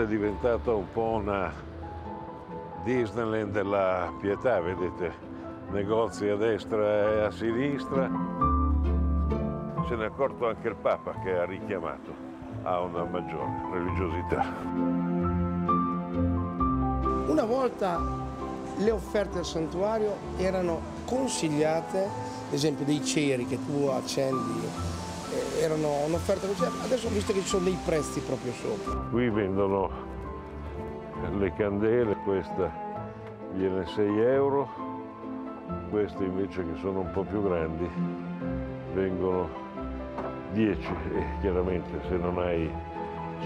È diventata un po' una Disneyland della pietà, vedete, negozi a destra e a sinistra. Se ne è accorto anche il Papa che ha richiamato a una maggiore religiosità. Una volta le offerte al santuario erano consigliate, ad esempio dei ceri che tu accendi, erano un'offerta così, adesso ho visto che ci sono dei prezzi proprio sopra. Qui vendono le candele, questa viene 6 euro, queste invece che sono un po' più grandi vengono 10 e chiaramente se non hai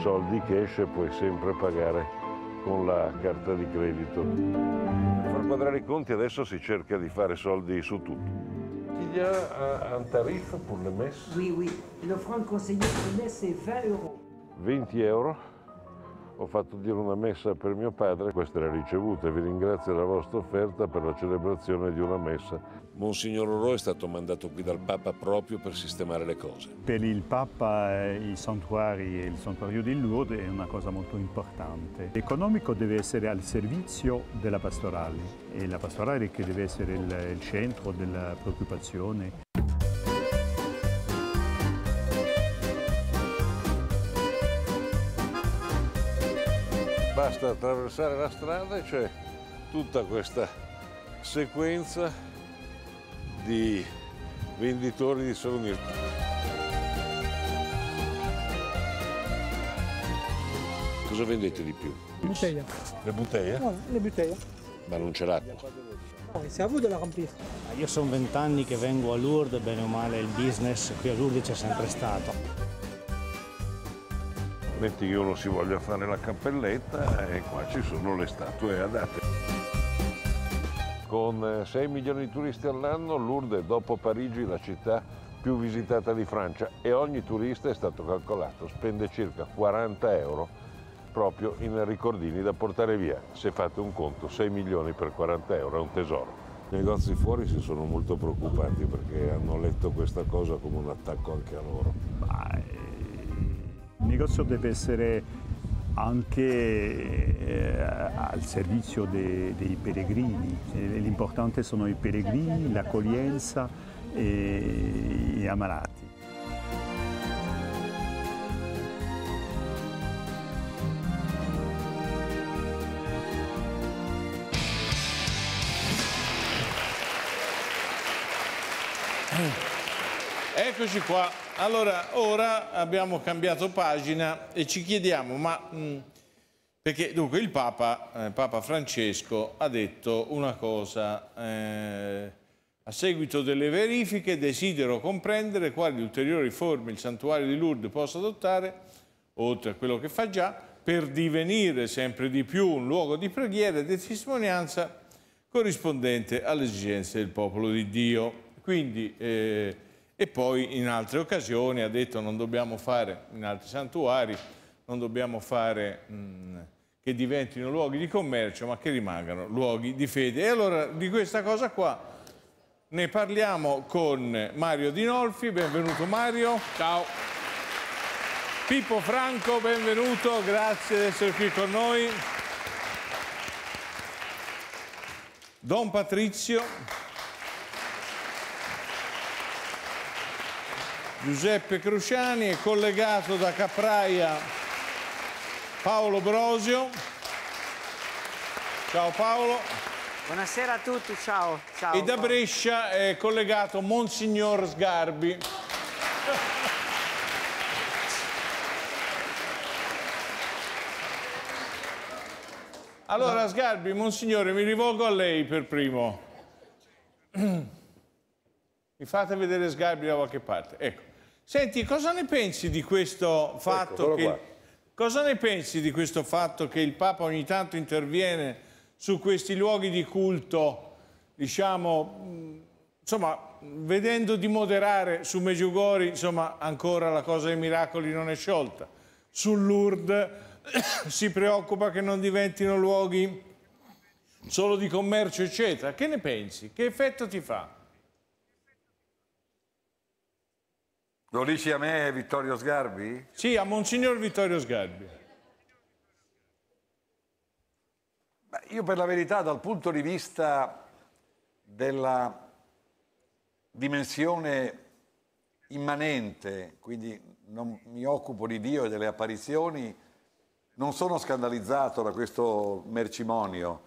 soldi cash puoi sempre pagare con la carta di credito. Per quadrare i conti adesso si cerca di fare soldi su tutto. qu'il y a un, tarif pour le mess Oui, oui. Le franc conseiller pour le mess, c'est 20 euros. 20 euros Ho fatto dire una messa per mio padre, questa è la ricevuta. Vi ringrazio della vostra offerta per la celebrazione di una messa. Monsignor Oro è stato mandato qui dal Papa proprio per sistemare le cose. Per il Papa eh, i santuari e il santuario di Lourdes è una cosa molto importante. L'economico deve essere al servizio della pastorale e la pastorale che deve essere il, il centro della preoccupazione. Basta attraversare la strada e c'è tutta questa sequenza di venditori di saloni. Cosa vendete di più? Bouteille. Le bottiglie? Voilà, les bouteilles. Ma non c'è l'acqua. C'est à vous de la remplir. Io sono vent'anni che vengo a Lourdes, bene o male il business qui a Lourdes c'è sempre stato. Metti che uno si voglia fare la cappelletta e qua ci sono le statue adatte. Con 6 milioni di turisti all'anno, Lourdes è dopo Parigi la città più visitata di Francia e ogni turista è stato calcolato, spende circa 40 euro proprio in ricordini da portare via. Se fate un conto, 6 milioni per 40 euro è un tesoro. I negozi fuori si sono molto preoccupati perché hanno letto questa cosa come un attacco anche a loro. Eh, il negozio deve essere anche eh, al servizio de- dei pellegrini. Eh, L'importante sono i pellegrini, l'accoglienza e gli ammalati. Eccoci qua. Allora, ora abbiamo cambiato pagina e ci chiediamo, ma mh, perché dunque il Papa, eh, Papa Francesco ha detto una cosa, eh, a seguito delle verifiche desidero comprendere quali ulteriori forme il santuario di Lourdes possa adottare, oltre a quello che fa già, per divenire sempre di più un luogo di preghiera e di testimonianza corrispondente alle esigenze del popolo di Dio. Quindi, eh, e poi in altre occasioni ha detto non dobbiamo fare, in altri santuari, non dobbiamo fare mh, che diventino luoghi di commercio, ma che rimangano luoghi di fede. E allora di questa cosa qua ne parliamo con Mario Dinolfi, benvenuto Mario. Ciao. Pippo Franco, benvenuto, grazie di essere qui con noi. Don Patrizio. Giuseppe Cruciani è collegato da Capraia Paolo Brosio. Ciao Paolo. Buonasera a tutti, ciao. ciao. E da Brescia è collegato Monsignor Sgarbi. Allora Sgarbi, Monsignore, mi rivolgo a lei per primo. Mi fate vedere Sgarbi da qualche parte. Ecco. Senti, cosa ne pensi di questo fatto eccolo che... Cosa ne pensi di questo fatto che il Papa ogni tanto interviene su questi luoghi di culto, diciamo, insomma, vedendo di moderare su Meggiugori, insomma, ancora la cosa dei miracoli non è sciolta. Sull'Urd si preoccupa che non diventino luoghi solo di commercio, eccetera. Che ne pensi? Che effetto ti fa? Lo dici a me, Vittorio Sgarbi? Sì, a Monsignor Vittorio Sgarbi. io per la verità dal punto di vista della dimensione immanente, quindi non mi occupo di Dio e delle apparizioni, non sono scandalizzato da questo mercimonio.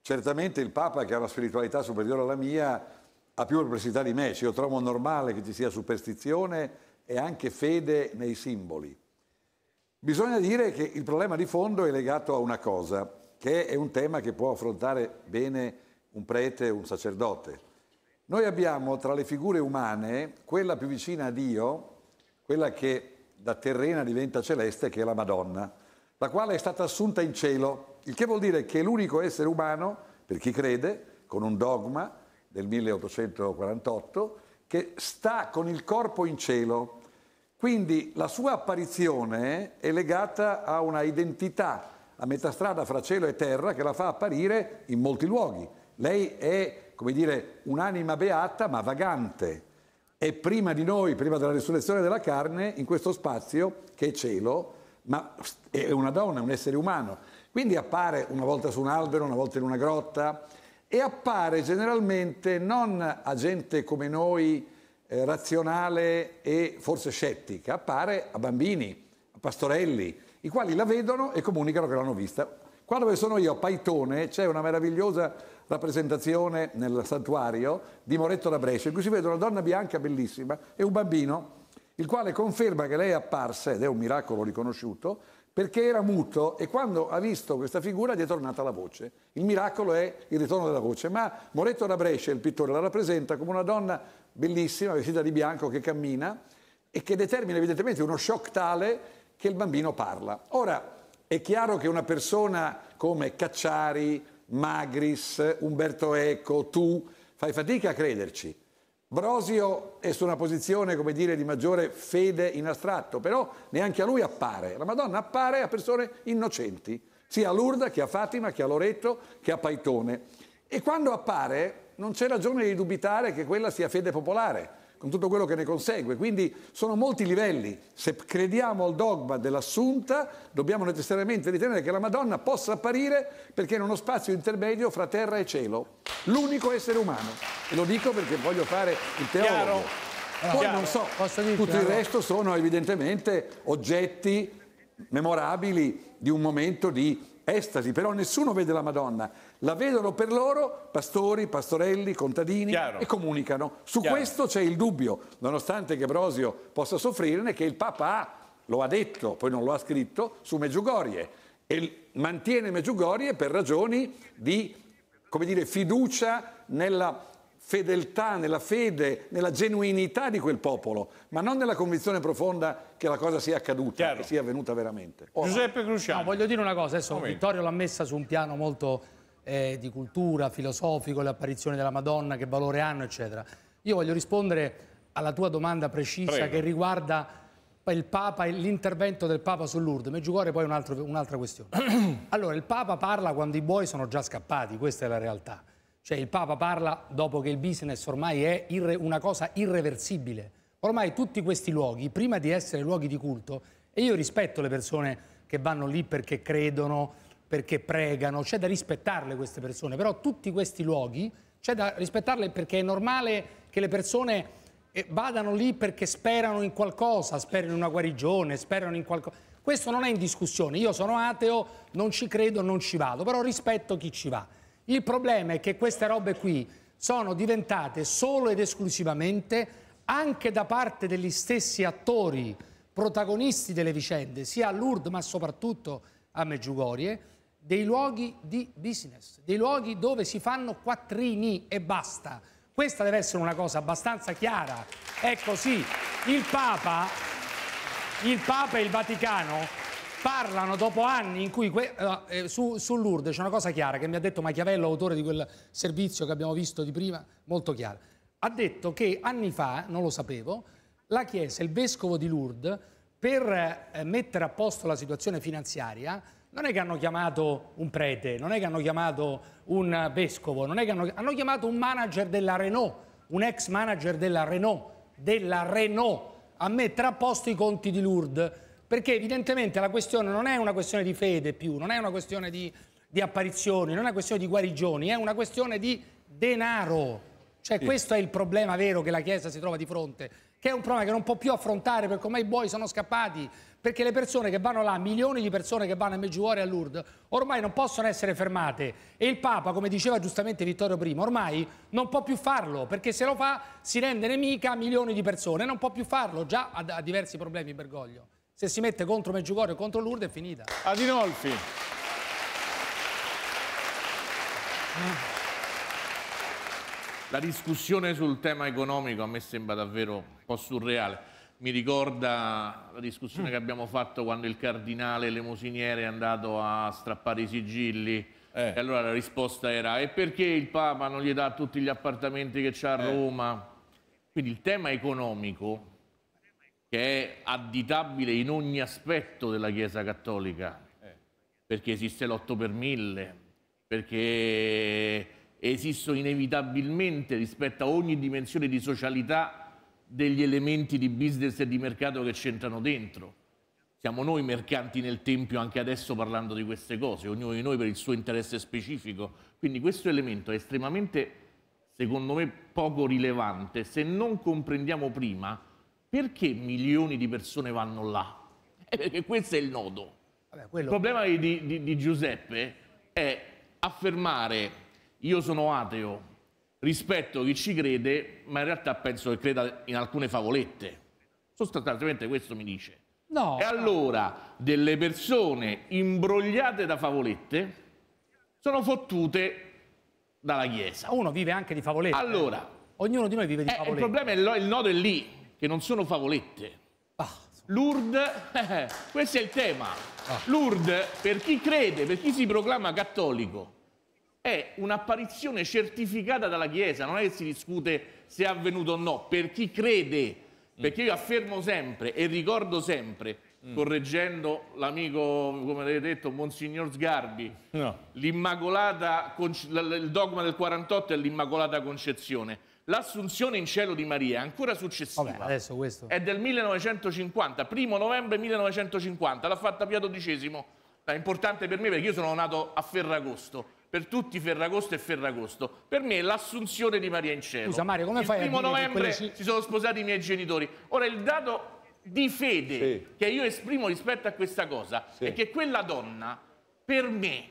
Certamente il Papa, che ha una spiritualità superiore alla mia, ha più perplessità di me. Cioè, io trovo normale che ci sia superstizione e anche fede nei simboli. Bisogna dire che il problema di fondo è legato a una cosa, che è un tema che può affrontare bene un prete un sacerdote. Noi abbiamo tra le figure umane quella più vicina a Dio, quella che da terrena diventa celeste, che è la Madonna, la quale è stata assunta in cielo, il che vuol dire che è l'unico essere umano, per chi crede, con un dogma del 1848, che sta con il corpo in cielo. Quindi la sua apparizione è legata a una identità a metà strada fra cielo e terra che la fa apparire in molti luoghi. Lei è, come dire, un'anima beata ma vagante. È prima di noi, prima della risurrezione della carne, in questo spazio che è cielo, ma è una donna, un essere umano. Quindi appare una volta su un albero, una volta in una grotta e appare generalmente non a gente come noi, eh, razionale e forse scettica, appare a bambini, a pastorelli, i quali la vedono e comunicano che l'hanno vista. Qua dove sono io, a Paitone, c'è una meravigliosa rappresentazione nel santuario di Moretto da Brescia, in cui si vede una donna bianca bellissima e un bambino, il quale conferma che lei è apparsa, ed è un miracolo riconosciuto, perché era muto e quando ha visto questa figura gli è tornata la voce. Il miracolo è il ritorno della voce, ma Moretto da Brescia, il pittore, la rappresenta come una donna bellissima, vestita di bianco, che cammina e che determina evidentemente uno shock tale che il bambino parla. Ora, è chiaro che una persona come Cacciari, Magris, Umberto Eco, tu, fai fatica a crederci. Brosio è su una posizione, come dire, di maggiore fede in astratto, però neanche a lui appare. La Madonna appare a persone innocenti, sia a Lourdes che a Fatima, che a Loreto, che a Paitone. E quando appare non c'è ragione di dubitare che quella sia fede popolare, con tutto quello che ne consegue. Quindi sono molti livelli. Se crediamo al dogma dell'assunta, dobbiamo necessariamente ritenere che la Madonna possa apparire perché è in uno spazio intermedio fra terra e cielo, l'unico essere umano. E lo dico perché voglio fare il teologo. Poi Chiaro. non so, tutto il resto sono evidentemente oggetti memorabili di un momento di estasi, però nessuno vede la Madonna, la vedono per loro pastori, pastorelli, contadini Chiaro. e comunicano. Su Chiaro. questo c'è il dubbio, nonostante che Brosio possa soffrirne, che il Papa ha, lo ha detto, poi non lo ha scritto, su Meggiugorie e mantiene Meggiugorie per ragioni di, come dire, fiducia nella fedeltà, nella fede, nella genuinità di quel popolo, ma non nella convinzione profonda che la cosa sia accaduta, Chiaro. che sia avvenuta veramente. Ora, Giuseppe Cruciano. No, voglio dire una cosa, adesso Momento. Vittorio l'ha messa su un piano molto eh, di cultura, filosofico, le apparizioni della Madonna, che valore hanno, eccetera. Io voglio rispondere alla tua domanda precisa Prego. che riguarda il Papa e l'intervento del Papa su Lourdes. Meggiugorie poi è un un'altra questione. allora, il Papa parla quando i buoi sono già scappati, questa è la realtà. Cioè il Papa parla dopo che il business ormai è una cosa irreversibile. Ormai tutti questi luoghi, prima di essere luoghi di culto, e io rispetto le persone che vanno lì perché credono, perché pregano, c'è da rispettarle queste persone, però tutti questi luoghi c'è da rispettarle perché è normale che le persone eh, vadano lì perché sperano in qualcosa, sperano in una guarigione, sperano in qualcosa. Questo non è in discussione. Io sono ateo, non ci credo, non ci vado, però rispetto chi ci va. Il problema è che queste robe qui sono diventate solo ed esclusivamente, anche da parte degli stessi attori protagonisti delle vicende, sia a Lourdes ma soprattutto a Meggiugorie, dei luoghi di business, dei luoghi dove si fanno quattrini e basta. Questa deve essere una cosa abbastanza chiara. È così. Il Papa, il Papa e il Vaticano parlano dopo anni in cui eh, eh, su, su Lourdes c'è una cosa chiara che mi ha detto Machiavello, autore di quel servizio che abbiamo visto di prima, molto chiara. Ha detto che anni fa, non lo sapevo, la Chiesa, il vescovo di Lourdes, per eh, mettere a posto la situazione finanziaria, non è che hanno chiamato un prete, non è che hanno chiamato un vescovo, non è che hanno, hanno chiamato un manager della Renault, un ex manager della Renault, della Renault, a mettere a posto i conti di Lourdes, perché evidentemente la questione non è una questione di fede più, non è una questione di, di apparizioni, non è una questione di guarigioni, è una questione di denaro. Cioè questo è il problema vero che la Chiesa si trova di fronte, che è un problema che non può più affrontare perché ormai i buoi sono scappati, perché le persone che vanno là, milioni di persone che vanno a Meggiugorio e a Lourdes, ormai non possono essere fermate e il Papa, come diceva giustamente Vittorio prima, ormai non può più farlo, perché se lo fa si rende nemica a milioni di persone, non può più farlo, già ha, ha diversi problemi Bergoglio. Se si mette contro Meggiugorio e contro Lourdes è finita. Adinolfi. La discussione sul tema economico a me sembra davvero un po' surreale. Mi ricorda la discussione che abbiamo fatto quando il cardinale Lemosiniere è andato a strappare i sigilli. E allora la risposta era: e perché il Papa non gli dà tutti gli appartamenti che c'ha a Roma? Quindi il tema economico, che è additabile in ogni aspetto della Chiesa Cattolica, perché esiste l'8 per mille, perché esistono inevitabilmente rispetto a ogni dimensione di socialità degli elementi di business e di mercato che c'entrano dentro. Siamo noi mercanti nel Tempio anche adesso parlando di queste cose, ognuno di noi per il suo interesse specifico. Quindi questo elemento è estremamente, secondo me, poco rilevante se non comprendiamo prima perché milioni di persone vanno là. Eh, perché questo è il nodo. Vabbè, quello- Il problema di, di- di Giuseppe è affermare io sono ateo, rispetto chi ci crede, ma in realtà penso che creda in alcune favolette. Sostanzialmente questo mi dice. No. E allora delle persone imbrogliate da favolette sono fottute dalla Chiesa. Uno vive anche di favolette. Allora, Ognuno di noi vive di eh, il favolette. problema è il, il nodo è lì, che non sono favolette. Ah, Lourdes, eh, questo è il tema. Lourdes, per chi crede, per chi si proclama cattolico, è un'apparizione certificata dalla Chiesa, non è che si discute se è avvenuto o no, per chi crede. Perché io affermo sempre e ricordo sempre, correggendo l'amico, come avete detto, Monsignor Sgarbi, No. il dogma del 48 è l'Immacolata Concezione. L'assunzione in cielo di Maria è ancora successiva. vabbè, adesso questo... È del 1950, primo novembre 1950, l'ha fatta Pio XII. È importante per me perché io sono nato a Ferragosto. Per tutti Ferragosto e Ferragosto. Per me è l'assunzione di Maria in cielo. Scusa, Mario, come il fai a primo dire che novembre quelle si sono sposati i miei genitori. Ora il dato di fede Sì. che io esprimo rispetto a questa cosa Sì. è che quella donna per me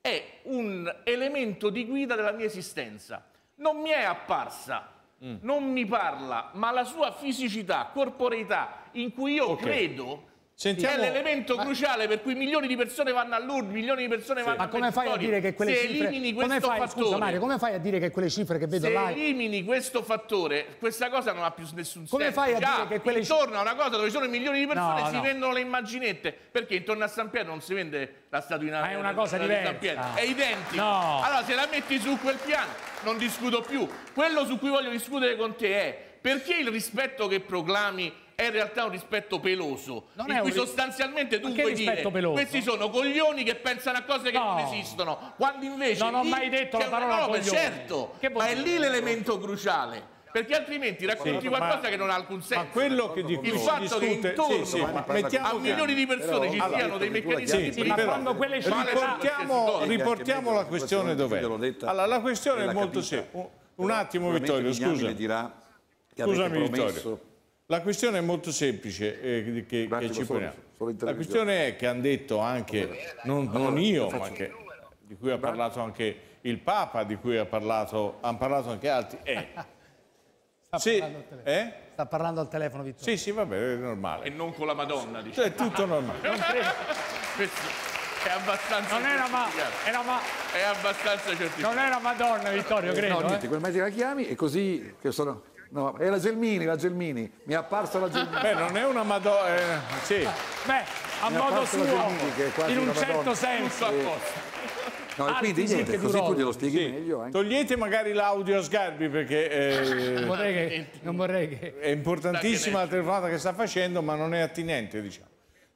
è un elemento di guida della mia esistenza. Non mi è apparsa, Mm. non mi parla, ma la sua fisicità, corporeità, in cui io Ok. credo, Sentiamo- è l'elemento cruciale per cui milioni di persone vanno a Lourdes, milioni di persone vanno Ma come fai a dire che quelle Se cifre... come fai, fattore, scusa Mario, come fai a dire che quelle cifre che vedo se là... elimini questo fattore, questa cosa non ha più nessun Come senso. fai a Già, dire che quelle ci- intorno a una cosa dove sono milioni di persone No, si no. vendono le immaginette, perché intorno a San Pietro non si vende la statuina Ma è una cosa di diversa. San Pietro, è identico. No. Allora se la metti su quel piano non discuto più. Quello su cui voglio discutere con te è perché il rispetto che proclami è in realtà un rispetto peloso, Non in cui sostanzialmente tu che vuoi dire peloso? questi sono coglioni che pensano a cose che No. non esistono, quando invece Non ho mai detto la parola coglioni. certo, Che ma è lì l'elemento cruciale. Perché altrimenti racconti Sì, qualcosa ma- che non ha alcun senso. Ma quello che di cui il fatto che discute- intorno sì, sì, ma mettiamo a che- milioni di persone ci però- siano dei allora, meccanismi sì, di ma però- quando quelle riportiamo, riportiamo la questione dov'è. Allora, la questione è molto semplice. Un- attimo, Vittorio, scusa. dirà che Scusami, avete promesso Vittorio. La questione è molto semplice eh, che, che ci poniamo. La questione è che hanno detto anche, non, non io, ma che, di cui ha parlato anche il Papa, di cui ha parlato, hanno parlato anche altri. Eh, Sta, sì, parlando al telefono. eh? Sta parlando al telefono, Vittorio. sì, sì, vabbè, è e normale. non con la Madonna, diciamo. È tutto normale. È abbastanza Non era, ma, era ma, È abbastanza certificato. non era Madonna, Vittorio, credo. No, eh. niente, quel mese la chiami e così che sono... No, è la Gelmini, la Gelmini. Mi è apparsa la Gelmini. Beh, non è una Madonna. eh, sì. Beh, a modo suo, Gelmini, che è quasi in un certo Madonna. senso. Posto. No, e quindi Altri niente, sì così tu glielo spieghi Sì. meglio. Anche. Togliete magari l'audio a Sgarbi perché eh, Non vorrei che... Non vorrei che... è importantissima la telefonata che sta facendo, ma non è attinente, diciamo.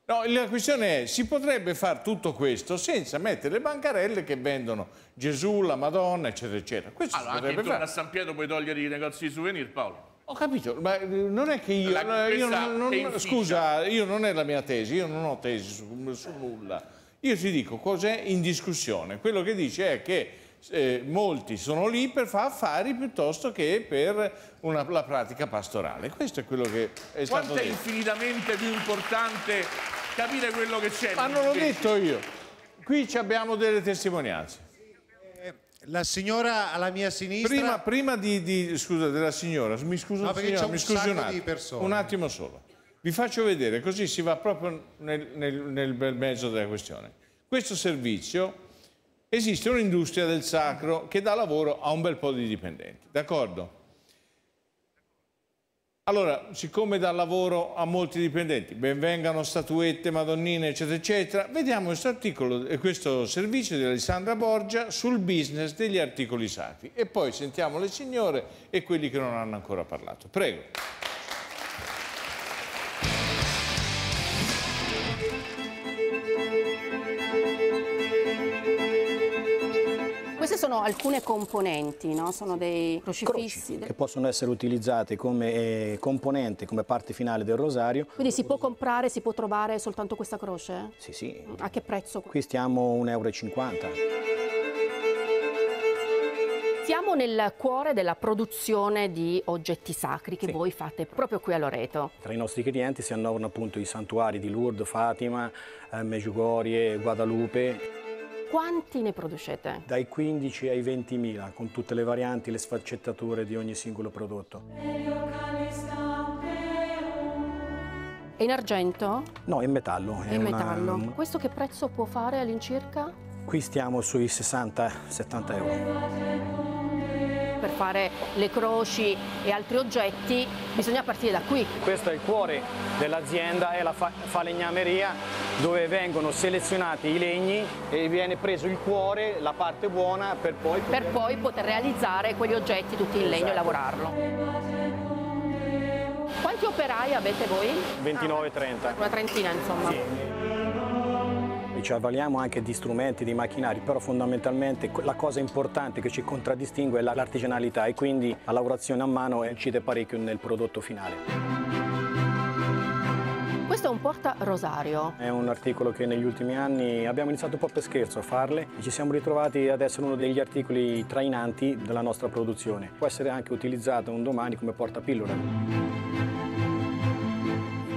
No, la questione è, si potrebbe fare tutto questo senza mettere le bancarelle che vendono Gesù, la Madonna, eccetera, eccetera. Questo Allora, si anche potrebbe intorno a fare. San Pietro puoi togliere i negozi di souvenir, Paolo. Ho capito, ma eh, non è che io, La- io non, non- scusa, io non è la mia tesi, io non ho tesi su, su nulla. Io ti dico cos'è in discussione. Quello che dice è che eh, molti sono lì per fare affari piuttosto che per una, la pratica pastorale. Questo è quello che è stato Quanto è detto. infinitamente più importante capire quello che c'è. Ma non l'ho detto io. Qui ci abbiamo delle testimonianze. La signora alla mia sinistra... Prima, prima di, di- scusa, della signora, mi scuso, No, signora, un mi scusi sacco un attimo, di persone. un attimo solo. Vi faccio vedere, così si va proprio nel, nel- nel bel mezzo della questione. Questo servizio esiste un'industria del sacro che dà lavoro a un bel po' di dipendenti, d'accordo? Allora, siccome dà lavoro a molti dipendenti, benvengano statuette, madonnine, eccetera, eccetera, vediamo questo articolo e questo servizio di Alessandra Borgia sul business degli articoli sacri. E poi sentiamo le signore e quelli che non hanno ancora parlato. Prego. Queste sono alcune componenti, no? sono dei crocifissi. che possono essere utilizzate come eh, componente, come parte finale del rosario. Quindi si può comprare, si può trovare soltanto questa croce? Sì, sì. A che prezzo? Qui stiamo 1,50 euro. Siamo nel cuore della produzione di oggetti sacri che voi fate proprio qui a Loreto. Tra i nostri clienti si annoverano appunto i santuari di Lourdes, Fatima, eh, Medjugorje, Guadalupe, Quanti ne producete? dai 15 ai 20 mila, con tutte le varianti, le sfaccettature di ogni singolo prodotto. È in argento? No, è in metallo. È in una- metallo. Questo che prezzo può fare all'incirca? Qui stiamo sui 60-70 euro. Per fare le croci e altri oggetti bisogna partire da qui. Questo è il cuore dell'azienda, è la fa- falegnameria dove vengono selezionati i legni e viene preso il cuore, la parte buona, per poi... Per poi poter realizzare quegli oggetti tutti in legno e Esatto. lavorarlo. Quanti operai avete voi? 29-30. Una trentina insomma. E Ci avvaliamo anche di strumenti, di macchinari, però fondamentalmente la cosa importante che ci contraddistingue è la- l'artigianalità e quindi la lavorazione a mano incide parecchio nel prodotto finale. Questo è un porta rosario. È un articolo che negli ultimi anni abbiamo iniziato un po' per scherzo a farle e ci siamo ritrovati ad essere uno degli articoli trainanti della nostra produzione. Può essere anche utilizzato un domani come portapillole.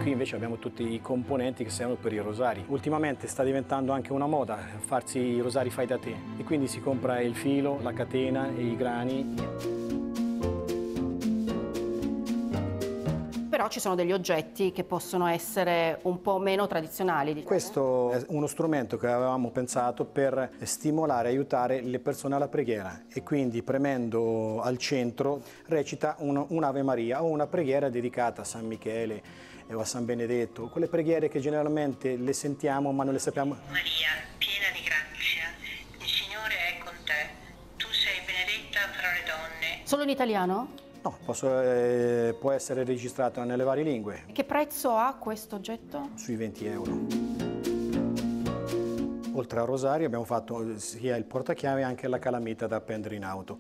Qui invece abbiamo tutti i componenti che servono per i rosari. Ultimamente sta diventando anche una moda farsi i rosari fai da te e quindi si compra il filo, la catena e i grani. Però ci sono degli oggetti che possono essere un po' meno tradizionali. diciamo. Questo è uno strumento che avevamo pensato per stimolare e aiutare le persone alla preghiera e quindi premendo al centro recita un- un'Ave Maria o una preghiera dedicata a San Michele o a San Benedetto, quelle preghiere che generalmente le sentiamo ma non le sappiamo. Maria, piena di grazia, il Signore è con te. Tu sei benedetta fra le donne. Solo in italiano? No, posso- eh, può essere registrato nelle varie lingue, Che prezzo ha questo oggetto? sui 20 euro. Oltre al rosario abbiamo fatto sia il portachiavi che la calamita da appendere in auto,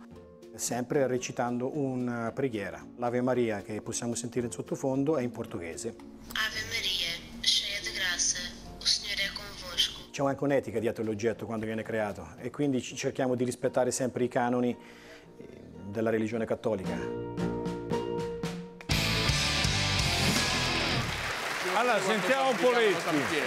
sempre recitando una preghiera. L'Ave Maria che possiamo sentire in sottofondo è in portoghese. Ave Maria, cheia de graça, o Signore è convosco. C'è anche un'etica dietro l'oggetto quando viene creato e quindi ci- cerchiamo di rispettare sempre i canoni eh, della religione cattolica. Allora, sentiamo Poletti.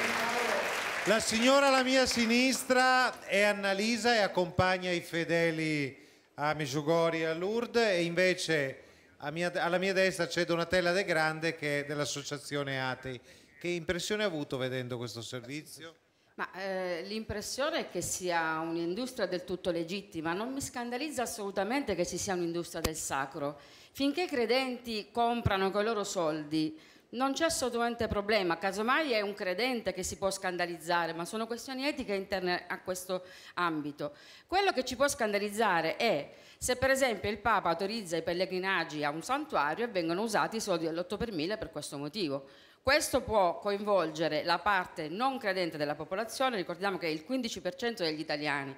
La signora alla mia sinistra è Annalisa e accompagna i fedeli a Mesugori e a Lourdes e invece mia- alla mia destra c'è Donatella De Grande che è dell'associazione Atei. Che impressione ha avuto vedendo questo servizio? Ma eh, l'impressione è che sia un'industria del tutto legittima, non mi scandalizza assolutamente che ci sia un'industria del sacro. Finché i credenti comprano con i loro soldi non c'è assolutamente problema, casomai è un credente che si può scandalizzare, ma sono questioni etiche interne a questo ambito. Quello che ci può scandalizzare è se per esempio il Papa autorizza i pellegrinaggi a un santuario e vengono usati i soldi dell'8 per 1000 per questo motivo. Questo può coinvolgere la parte non credente della popolazione, ricordiamo che è il 15% degli italiani.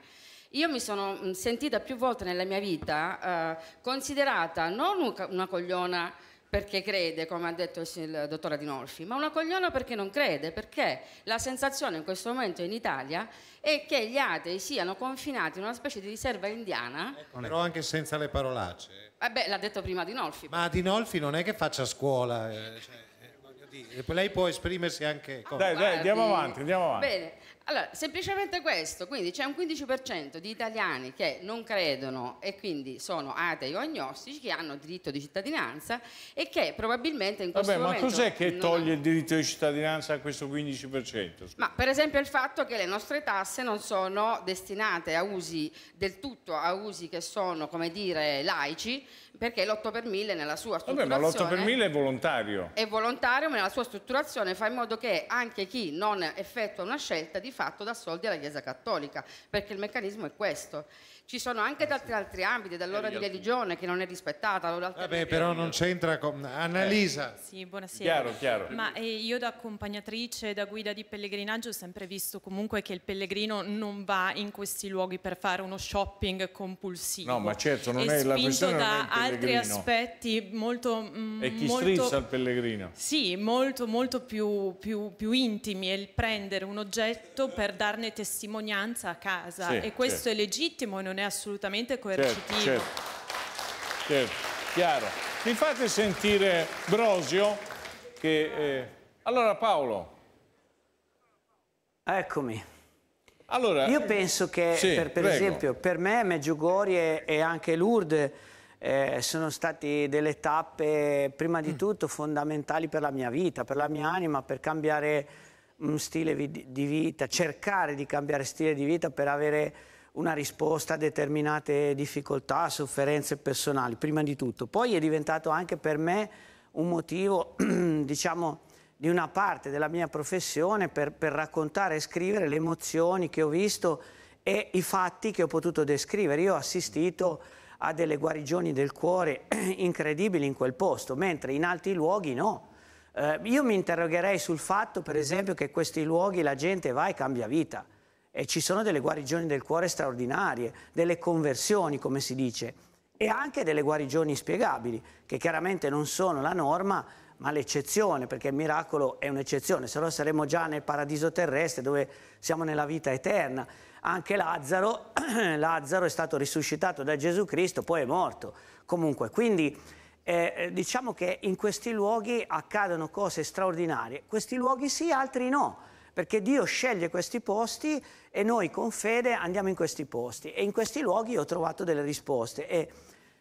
Io mi sono sentita più volte nella mia vita eh, considerata non una cogliona perché crede, come ha detto il, dottore Adinolfi, ma una cogliona perché non crede, perché la sensazione in questo momento in Italia è che gli atei siano confinati in una specie di riserva indiana. Però anche senza le parolacce. Vabbè, l'ha detto prima Adinolfi. Ma Adinolfi non è che faccia scuola. eh, cioè, eh, voglio dire, lei può esprimersi anche... con- Dai, dai, andiamo avanti, andiamo avanti. Bene, allora, semplicemente questo, quindi c'è un 15% di italiani che non credono e quindi sono atei o agnostici, che hanno diritto di cittadinanza e che probabilmente in questo Vabbè, ma momento... cos'è che toglie il diritto di cittadinanza a questo 15%? Ma per esempio il fatto che le nostre tasse non sono destinate a usi del tutto a usi che sono, come dire, laici, perché l'8 per 1000 nella sua Vabbè, ma strutturazione l'8 per 1000 è volontario. è volontario, ma nella sua strutturazione fa in modo che anche chi non effettua una scelta di fatto dà soldi alla Chiesa Cattolica, perché il meccanismo è questo. Ci sono anche tanti altri ambiti, dall'ora di religione che non è rispettata. Vabbè, però non c'entra con... Annalisa. Sì, buonasera. Chiaro, chiaro. Ma eh, io da accompagnatrice, da guida di pellegrinaggio ho sempre visto comunque che il pellegrino non va in questi luoghi per fare uno shopping compulsivo. No, ma certo, non è è la spinto questione non è da il altri aspetti molto... mm, E chi molto- strizza il pellegrino? Sì, molto, molto più, più- più intimi è il prendere un oggetto per darne testimonianza a casa Sì, e questo certo. è legittimo e non è assolutamente Certo, coercitivo. certo, certo, chiaro. Mi fate sentire Brosio che... eh, Allora Paolo, Eccomi. allora... Io penso che, Sì, per, per esempio, per me Meggiugorie e anche Lourdes eh, sono stati delle tappe, prima Mm. di tutto, fondamentali per la mia vita, per la mia anima, per cambiare un stile vi- di vita, cercare di cambiare stile di vita per avere una risposta a determinate difficoltà, sofferenze personali, prima di tutto. Poi è diventato anche per me un motivo, diciamo, di una parte della mia professione per, per raccontare e scrivere le emozioni che ho visto e i fatti che ho potuto descrivere. Io ho assistito a delle guarigioni del cuore incredibili in quel posto, mentre in altri luoghi no. Eh, io mi interrogherei sul fatto, per esempio, che questi luoghi la gente va e cambia vita e ci sono delle guarigioni del cuore straordinarie, delle conversioni, come si dice, e anche delle guarigioni inspiegabili, che chiaramente non sono la norma, ma l'eccezione, perché il miracolo è un'eccezione, se no saremmo già nel paradiso terrestre dove siamo nella vita eterna. Anche Lazzaro, Lazzaro è stato risuscitato da Gesù Cristo, poi è morto. Comunque, quindi eh, eh, diciamo che in questi luoghi accadono cose straordinarie. Questi luoghi sì, altri no, perché Dio sceglie questi posti e noi con fede andiamo in questi posti. E in questi luoghi ho trovato delle risposte. E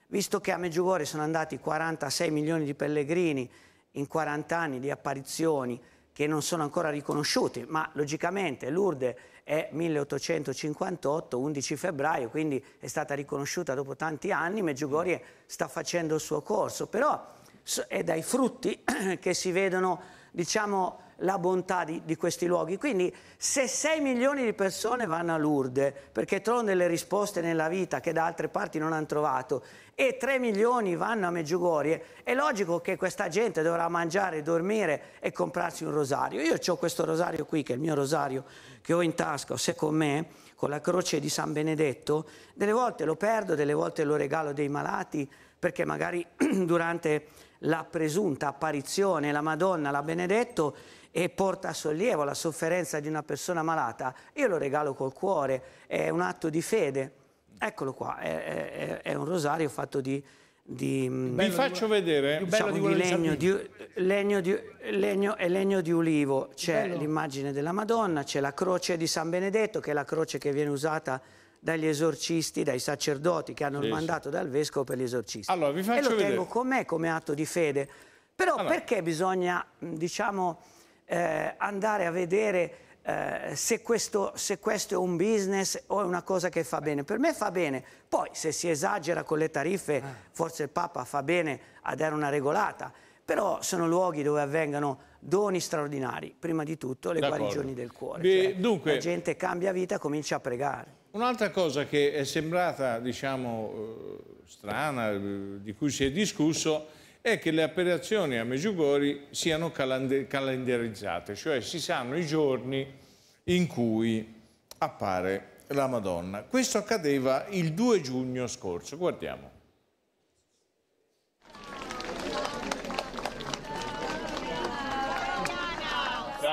visto che a Meggiugorje sono andati 46 milioni di pellegrini in 40 anni di apparizioni che non sono ancora riconosciuti, ma logicamente Lourdes è 1858, 11 febbraio, quindi è stata riconosciuta dopo tanti anni, Meggiugorje sta facendo il suo corso, però è dai frutti che si vedono, diciamo, la bontà di, di questi luoghi. Quindi se 6 milioni di persone vanno a Lourdes perché trovano delle risposte nella vita che da altre parti non hanno trovato e 3 milioni vanno a Meggiugorje, è logico che questa gente dovrà mangiare, dormire e comprarsi un rosario. Io ho questo rosario qui, che è il mio rosario, che ho in tasca, se con me, con la croce di San Benedetto, delle volte lo perdo, delle volte lo regalo dei malati, perché magari durante la presunta apparizione la Madonna l'ha benedetto e porta sollievo alla sofferenza di una persona malata, io lo regalo col cuore, è un atto di fede. Eccolo qua, è, è- è un rosario fatto di... di Vi faccio vedere... diciamo, di legno, di, legno di- legno e legno di ulivo. C'è l'immagine della Madonna, c'è la croce di San Benedetto, che è la croce che viene usata dagli esorcisti, dai sacerdoti che hanno il mandato dal vescovo per gli esorcisti. Allora, vi e faccio lo vedere. tengo con me come atto di fede. Però Allora. perché bisogna, diciamo, eh, andare a vedere eh, se, questo, se questo è un business o è una cosa che fa bene? Per me fa bene. Poi se si esagera con le tariffe, Ah. forse il Papa fa bene a dare una regolata. Però sono luoghi dove avvengono doni straordinari. Prima di tutto le guarigioni del cuore. Beh, Cioè, dunque- La gente cambia vita, comincia a pregare. Un'altra cosa che è sembrata, diciamo, eh, strana, eh, di cui si è discusso, è che le apparizioni a Meggiugori siano calendarizzate, cioè si sanno i giorni in cui appare la Madonna. Questo accadeva il 2 giugno scorso, guardiamo.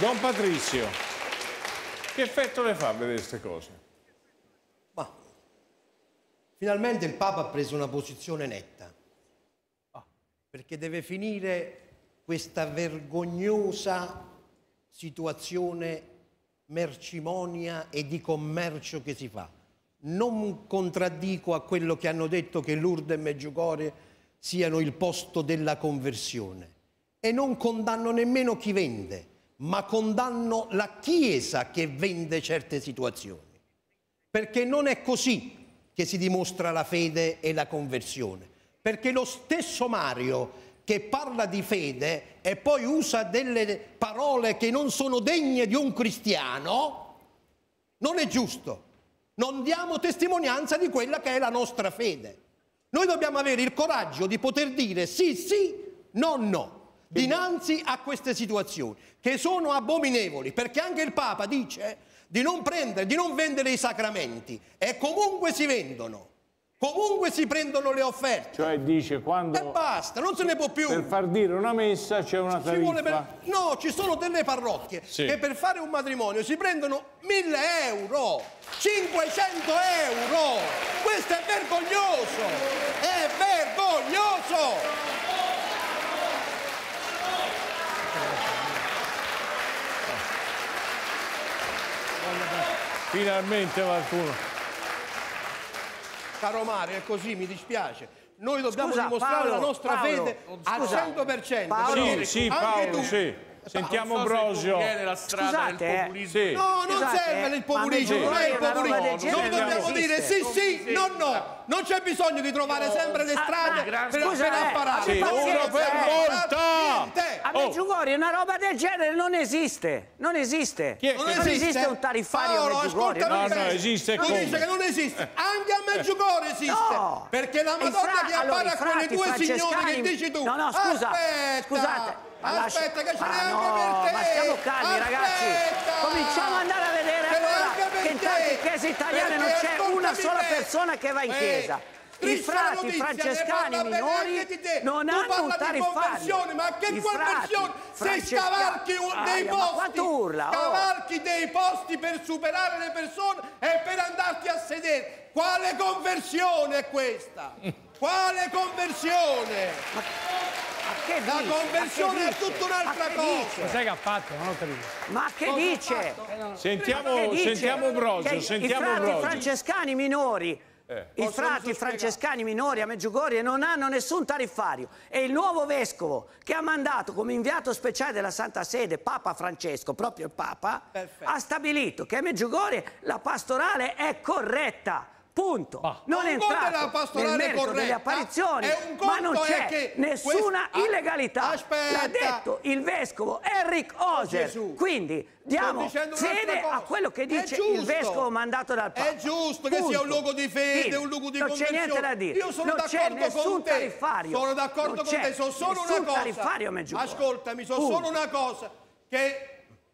Don Patrizio, che effetto le fa vedere queste cose? Finalmente il Papa ha preso una posizione netta, perché deve finire questa vergognosa situazione mercimonia e di commercio che si fa. Non contraddico a quello che hanno detto che Lourdes e Meggiugorie siano il posto della conversione e non condanno nemmeno chi vende, ma condanno la Chiesa che vende certe situazioni. Perché non è così che si dimostra la fede e la conversione. Perché lo stesso Mario che parla di fede e poi usa delle parole che non sono degne di un cristiano, non è giusto. Non diamo testimonianza di quella che è la nostra fede. Noi dobbiamo avere il coraggio di poter dire sì, sì, no, no, dinanzi a queste situazioni, che sono abominevoli, perché anche il Papa dice di non prendere, di non vendere i sacramenti e comunque si vendono. Comunque si prendono le offerte. Cioè dice quando... E basta, non se ne può più. Per far dire una messa c'è una tariffa. vuole per- No, ci sono delle parrocchie Sì. che per fare un matrimonio si prendono 1000 euro, 500 euro. Questo è vergognoso. È vergognoso. Finalmente qualcuno. Caro Mario, è così, mi dispiace. Noi dobbiamo Scusa, dimostrare Paolo, la nostra Paolo, fede al scusa, 100%. Paolo. Sì, sì, Paolo, tu- sì. Sentiamo so Brosio. la strada Scusate, del eh. populismo. Sì. No, non Scusate, serve il populismo, non è il populismo. Noi dobbiamo dire sì, sì, no, no. Non c'è bisogno di trovare sempre le strade ma- per, scusa, per eh, apparare. abbi Sì, uno per eh. volta! A Oh. Meggiugorie una roba del genere non esiste, non esiste. Non esiste, esiste un tariffario Paolo, a Meggiugorie. ascoltami No, non no, esiste come? dici che non esiste. Anche a Meggiugorie esiste. No. Perché la Madonna che appare i a quelle due signore che dici tu. No, no, scusa, Aspetta, scusate. Aspetta che ce n'è anche no, per te. Ma stiamo calmi, ragazzi. Cominciamo ad andare a vedere in chiesa italiana non c'è una sola persona che va in Eh, chiesa. I frati notizia, francescani minori anche di te. non Tu hanno un di tariffario. conversione, ma che conversione? Se scavalchi dei posti, urla, oh. scavalchi dei posti per superare le persone e per andarti a sedere. Quale conversione è questa? Quale conversione? Che La dice? conversione Ma è tutta un'altra Ma cosa. dice? Cos'è che ha fatto? Non ho capito. Ma che Cosa dice? fatto? Sentiamo, Che dice? sentiamo Brosio, Che sentiamo I frati Brosio. francescani minori. Eh. I frati francescani minori a Meggiugorie non hanno nessun tariffario e il nuovo vescovo che ha mandato come inviato speciale della Santa Sede Papa Francesco, proprio il Papa, Perfetto. ha stabilito che a Meggiugorie la pastorale è corretta. Punto. Non è entrato nel merito delle corretta, apparizioni, e un ma non c'è nessuna quest- ah, illegalità. aspetta. L'ha detto il vescovo Enric Oser. Gesù. Quindi diamo fede a quello che dice il vescovo mandato dal Papa. È giusto che sia un Punto. luogo di fede, Fine. un luogo di non c'è conversione. niente da dire. Io sono non c'è d'accordo nessun con te. tariffario. Sono d'accordo Non con c'è te, so solo una cosa. Ascoltami, so Punto. solo una cosa. Che non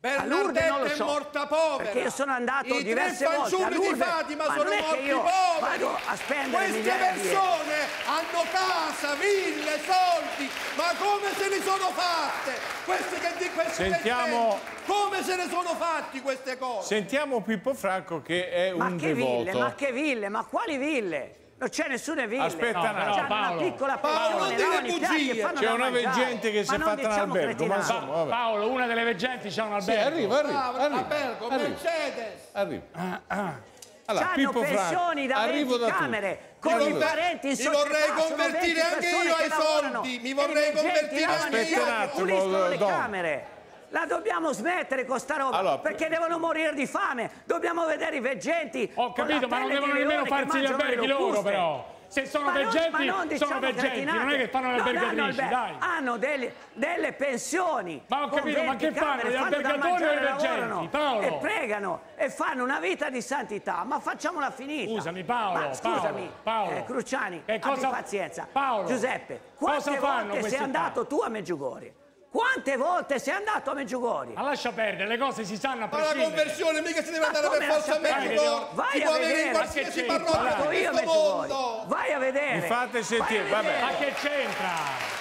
Bernardetta lo è so, morta povera. perché io sono andato I diverse volte a fanciulli di Lourdes, Fatima ma sono non è che morti io poveri. vado a spendere Queste persone hanno casa, ville, soldi, ma come se li sono fatte? Queste che di queste Sentiamo- come se ne sono fatti queste cose? Sentiamo Pippo Franco che è Ma un che ville, devoto. ma che ville, ma quali ville? Non c'è nessuna villa. Aspetta un attimo. C'hanno una Paolo. piccola Paolo, pensione, non dire lavano i piatti e bugie. C'è una veggente che si è fatta un diciamo albergo, ma insomma, vabbè. Paolo, una delle veggenti c'ha un Sì, albergo. arriva, arriva, Bravo, arriva. albergo, arriva. Mercedes. arriva. Allora, C'hanno Pippo Franco, pensioni da arrivo 20 da camere, con i parenti in Mi società. vorrei sono convertire 20 anche io ai soldi, mi vorrei convertire anche i Aspetta un attimo, le camere. La dobbiamo smettere con sta roba Allora, perché devono morire di fame. Dobbiamo vedere i veggenti. Ho capito, ma non devono nemmeno farsi gli alberghi loro, però. Se sono Ma veggenti, non sono diciamo veggenti, cretinate. non è che fanno le albergatrici, no, dai. Hanno delle, delle pensioni. Ma ho capito, ma 20 che fanno, camere, gli albergatori o i veggenti? Paolo? E pregano e fanno una vita di santità. Ma facciamola finita. Scusami, Paolo, Ma scusami, Paolo, Paolo. eh, Cruciani, Che abbi cosa- pazienza. Paolo, Giuseppe, quante cosa fanno volte sei andato tu a Meggiugorie? Quante volte sei andato a Meggiugorie? Ma lascia perdere, le cose si sanno a Ma la prescindere. conversione mica si deve Ma andare per forza a? Meggiugorie. Vai Si a può avere vedere, in ma qualsiasi parrocchia di questo mondo. Vai a vedere. Mi fate sentire, vabbè. vedere. Ma che c'entra?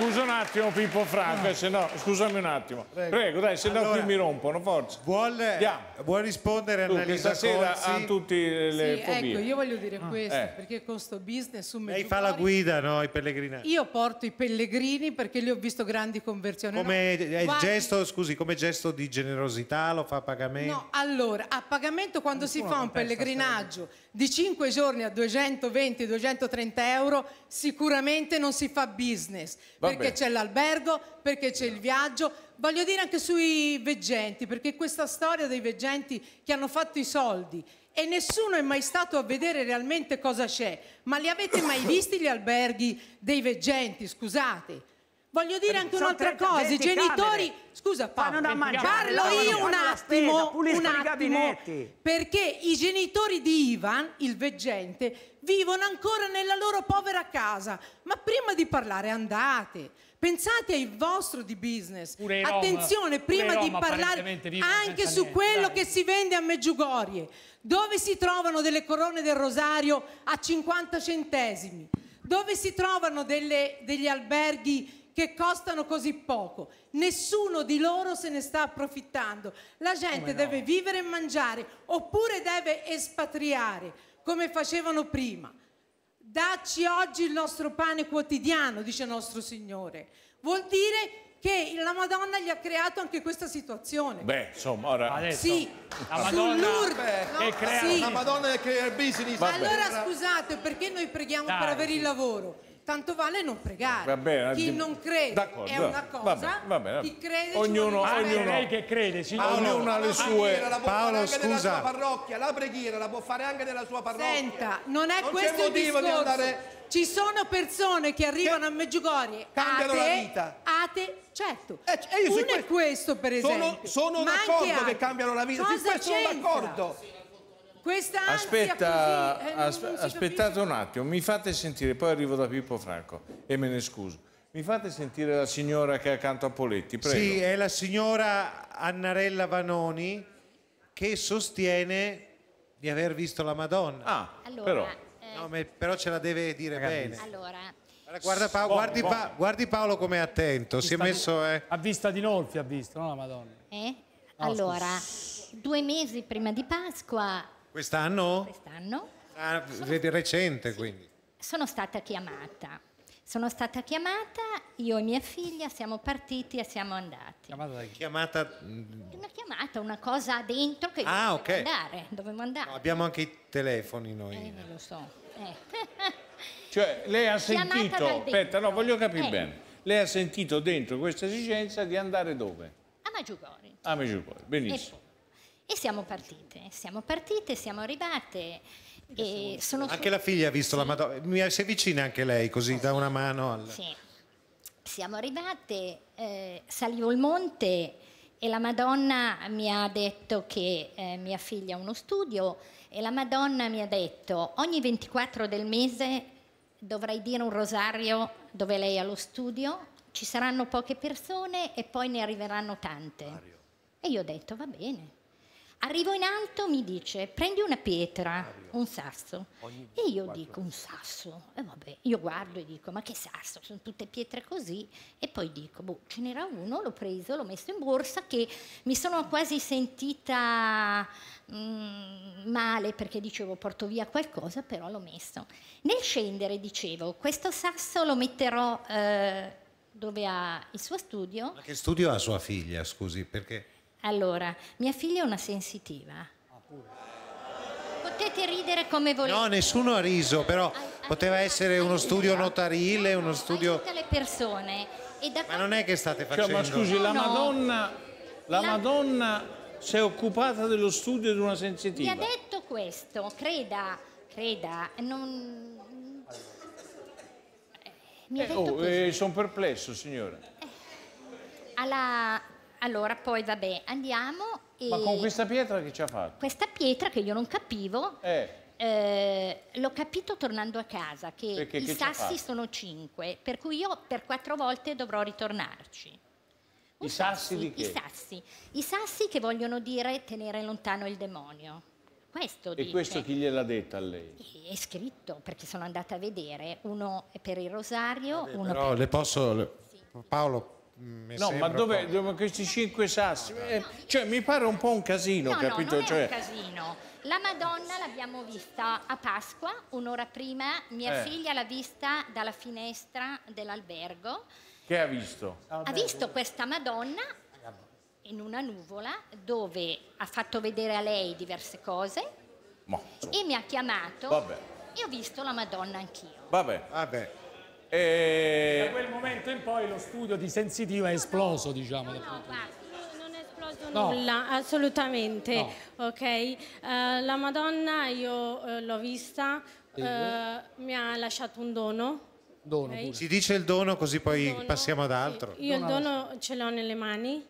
Scusa un attimo Pippo Franco, eh, se no, scusami un attimo. Prego, dai, se no Allora, qui mi rompono, forza. Vuol, Andiamo. vuol rispondere Tu Annalisa stasera Conzi? hanno tutte le Sì, fobie. ecco, io voglio dire questo, Eh. perché con sto business su Lei fa la guida, no? I pellegrinaggi. Io porto i pellegrini perché li ho visto grandi conversioni. Come No, gesto, scusi, come gesto di generosità lo fa a pagamento? No, allora, a pagamento quando si Nessuno fa un pellegrinaggio di 5 giorni a 220-230 euro, sicuramente non si fa business, Va perché c'è l'albergo, perché c'è il viaggio. Voglio dire anche sui veggenti, perché questa storia dei veggenti che hanno fatto i soldi e nessuno è mai stato a vedere realmente cosa c'è, ma li avete mai visti gli alberghi dei veggenti, scusate? Voglio dire anche un'altra 30, cosa, i 20 genitori... camere. Scusa Paolo, mangiare, parlo io un attimo, spesa, un attimo, perché i genitori di Ivan, il veggente, vivono ancora nella loro povera casa. Ma prima di parlare andate, pensate al vostro di business. Pure Attenzione, prima di Rom parlare anche su niente, quello dai. che si vende a Meggiugorie, dove si trovano delle corone del rosario a 50 centesimi, dove si trovano delle- degli alberghi che costano così poco. Nessuno di loro se ne sta approfittando. La gente deve vivere e mangiare oppure deve espatriare come facevano prima. Dacci oggi il nostro pane quotidiano, dice nostro Signore. Vuol dire che la Madonna gli ha creato anche questa situazione. Beh, insomma, ora... Adesso, Sì, la Madonna Lourdes, no, che crea... sì. La Madonna che crea il business. Allora scusate, perché noi preghiamo Dai, per avere sì. il lavoro? Tanto vale non pregare. Va bene, Chi non crede D'accordo, è una cosa, va bene, va bene, va chi crede ci Ognuno- vuole ognuno-. Lei che crede, signore. Ognuno ha le La sue... preghiera la può Paolo, fare anche nella scusa. sua parrocchia, la preghiera la può fare anche nella sua parrocchia. Senta, non è Non questo c'è il motivo di discorso. andare- Ci sono persone che arrivano a Meggiugorie cambiano ate, la vita. Ate, certo. e io su Uno è que- questo, per Sono- esempio. sono anche d'accordo che cambiano la vita, su questo sono d'accordo. Questa Aspetta, così, eh, non- non si aspettate un attimo, mi fate sentire, poi arrivo da Pippo Franco e me ne scuso. Mi fate sentire la signora che è accanto a Poletti, prego. Sì, è la signora Annarella Vanoni che sostiene di aver visto la Madonna. Ah, Allora, però. No, ma- però ce la deve dire bene. Allora, Guarda, guarda Pa- Buono, guardi, buono. Pa- guardi Paolo come è attento, si è messo... eh. A vista di Nolfi ha visto, no la Madonna? eh? No, allora due mesi prima di Pasqua, Quest'anno? quest'anno, Ah, vedi, recente quindi. sono stata chiamata. Sono stata chiamata, io e mia figlia siamo partiti e siamo andati. Chiamata... Una chiamata, una cosa dentro che Ah, dovevo ok. andare, dovevo andare. Abbiamo anche i telefoni noi. Eh, lo so. eh. Cioè, lei ha Chiamata sentito, aspetta, no, voglio capire Eh. bene. Lei ha sentito dentro questa esigenza di andare dove? A Maggiugori. A Meggiugorje, benissimo. E siamo partite, siamo partite, siamo arrivate e sono Anche la figlia ha visto la Madonna. Mi si avvicina anche lei, così da una mano al... Sì. Siamo arrivate, eh, salivo il monte e la Madonna mi ha detto che eh, mia figlia ha uno studio e la Madonna mi ha detto ogni 24 del mese dovrai dire un rosario dove lei ha lo studio, ci saranno poche persone e poi ne arriveranno tante. E io ho detto va bene. Arrivo in alto, mi dice prendi una pietra, un sasso. E io dico un sasso. E vabbè, io guardo e dico ma che sasso, sono tutte pietre così. E poi dico, boh, ce n'era uno, l'ho preso, l'ho messo in borsa che mi sono quasi sentita mm, male perché dicevo porto via qualcosa, però l'ho messo. Nel scendere dicevo, questo sasso lo metterò eh, dove ha il suo studio. Ma che studio ha sua figlia, scusi, perché... Allora, mia figlia è una sensitiva. Potete ridere come volete. No, nessuno ha riso, però poteva essere uno studio notarile, uno studio... Tutte le persone. E da Ma non è che state Cioè, facendo... ma scusi, la No. Madonna, la La- Madonna si è occupata dello studio di una Mi sensitiva. ha detto questo, creda, creda, non... eh, Mi ha detto oh, così. sono perplesso, signora. Alla- Allora, poi vabbè, andiamo e... Ma con questa pietra che ci ha fatto? questa pietra che io non capivo, Eh, eh, l'ho capito tornando a casa, che Perché? i Che sassi sono cinque, per cui io per quattro volte dovrò ritornarci. i sassi di I che? sassi. I sassi che vogliono dire tenere lontano il demonio. Questo E dice. questo chi gliel'ha detto a lei? È scritto perché sono andata a vedere. Uno è per il rosario, uno Però per... le posso... Paolo, mi No, ma dove, dove questi cinque sassi? Eh, cioè, mi pare un po' un casino, No, capito? no, non Cioè, è un casino. La Madonna l'abbiamo vista a Pasqua, un'ora prima. Mia Eh. figlia l'ha vista dalla finestra dell'albergo. che ha visto? Ha visto questa Madonna in una nuvola dove ha fatto vedere a lei diverse cose Mo, e mi ha chiamato. Vabbè. E ho visto la Madonna anch'io. Vabbè. Vabbè. Eh, Da quel momento in poi lo studio di sensitiva è esploso, diciamo. di vista. No. Nulla, assolutamente. No. Ok, Eh, la Madonna io eh, l'ho vista, Sì. eh, mi ha lasciato un dono. Dono ok? pure. Si dice il dono così poi Dono, passiamo ad altro. Io il dono ce l'ho nelle mani.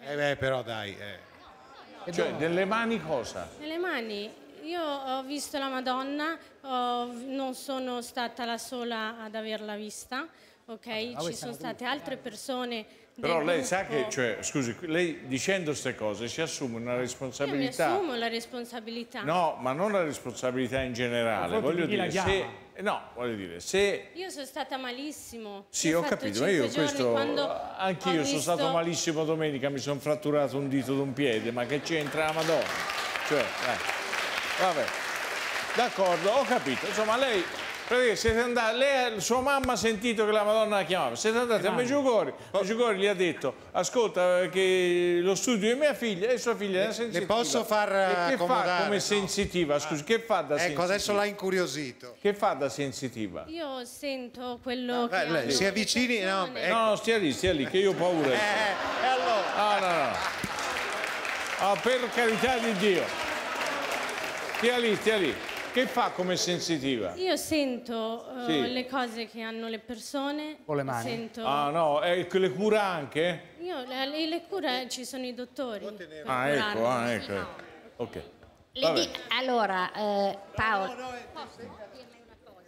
Eh beh, però dai. eh. Cioè, nelle mani cosa? Nelle mani. Io ho visto la Madonna, ho- non sono stata la sola ad averla vista, ok? Ci questa sono state altre persone. Però lei sa gruppo. che, cioè, scusi, lei dicendo queste cose si assume una Io mi responsabilità. assumo la responsabilità. No, ma non la responsabilità in generale. Voglio dire, se, no, voglio dire, se Io sono stata malissimo. Sì, ho fatto capito, ma io questo anch'io ho sono visto- stato malissimo domenica, mi sono fratturato un dito d'un piede, ma che c'entra la Madonna? Cioè, eh, vabbè. D'accordo, ho capito. Insomma, lei siete andati, lei, sua mamma ha sentito che la Madonna la chiamava, siete andati a Meggiugori, Meggiugori gli ha detto "Ascolta eh, che lo studio di mia figlia e sua figlia è sensitiva". posso far E che fa come No. sensitiva? Scusi, che fa da Ecco, sensitiva? adesso l'ha incuriosito. Che fa da sensitiva? Io sento quello che Beh, lei hanno si le avvicini, no, ecco. No, no, stia lì, stia lì, che io ho paura. Eh, e allora? Ah, no, no. Ah, per carità di Dio. Stia lì, stia lì. Che fa come sensitiva? Io sento eh, Sì. le cose che hanno le persone. Con le mani? Sento... Ah, no, e le cura anche? Io le, le- cure ci sono i dottori. per Ah, ecco, ah, ecco. Ok. Le Vabbè. di- Allora, eh, Paolo,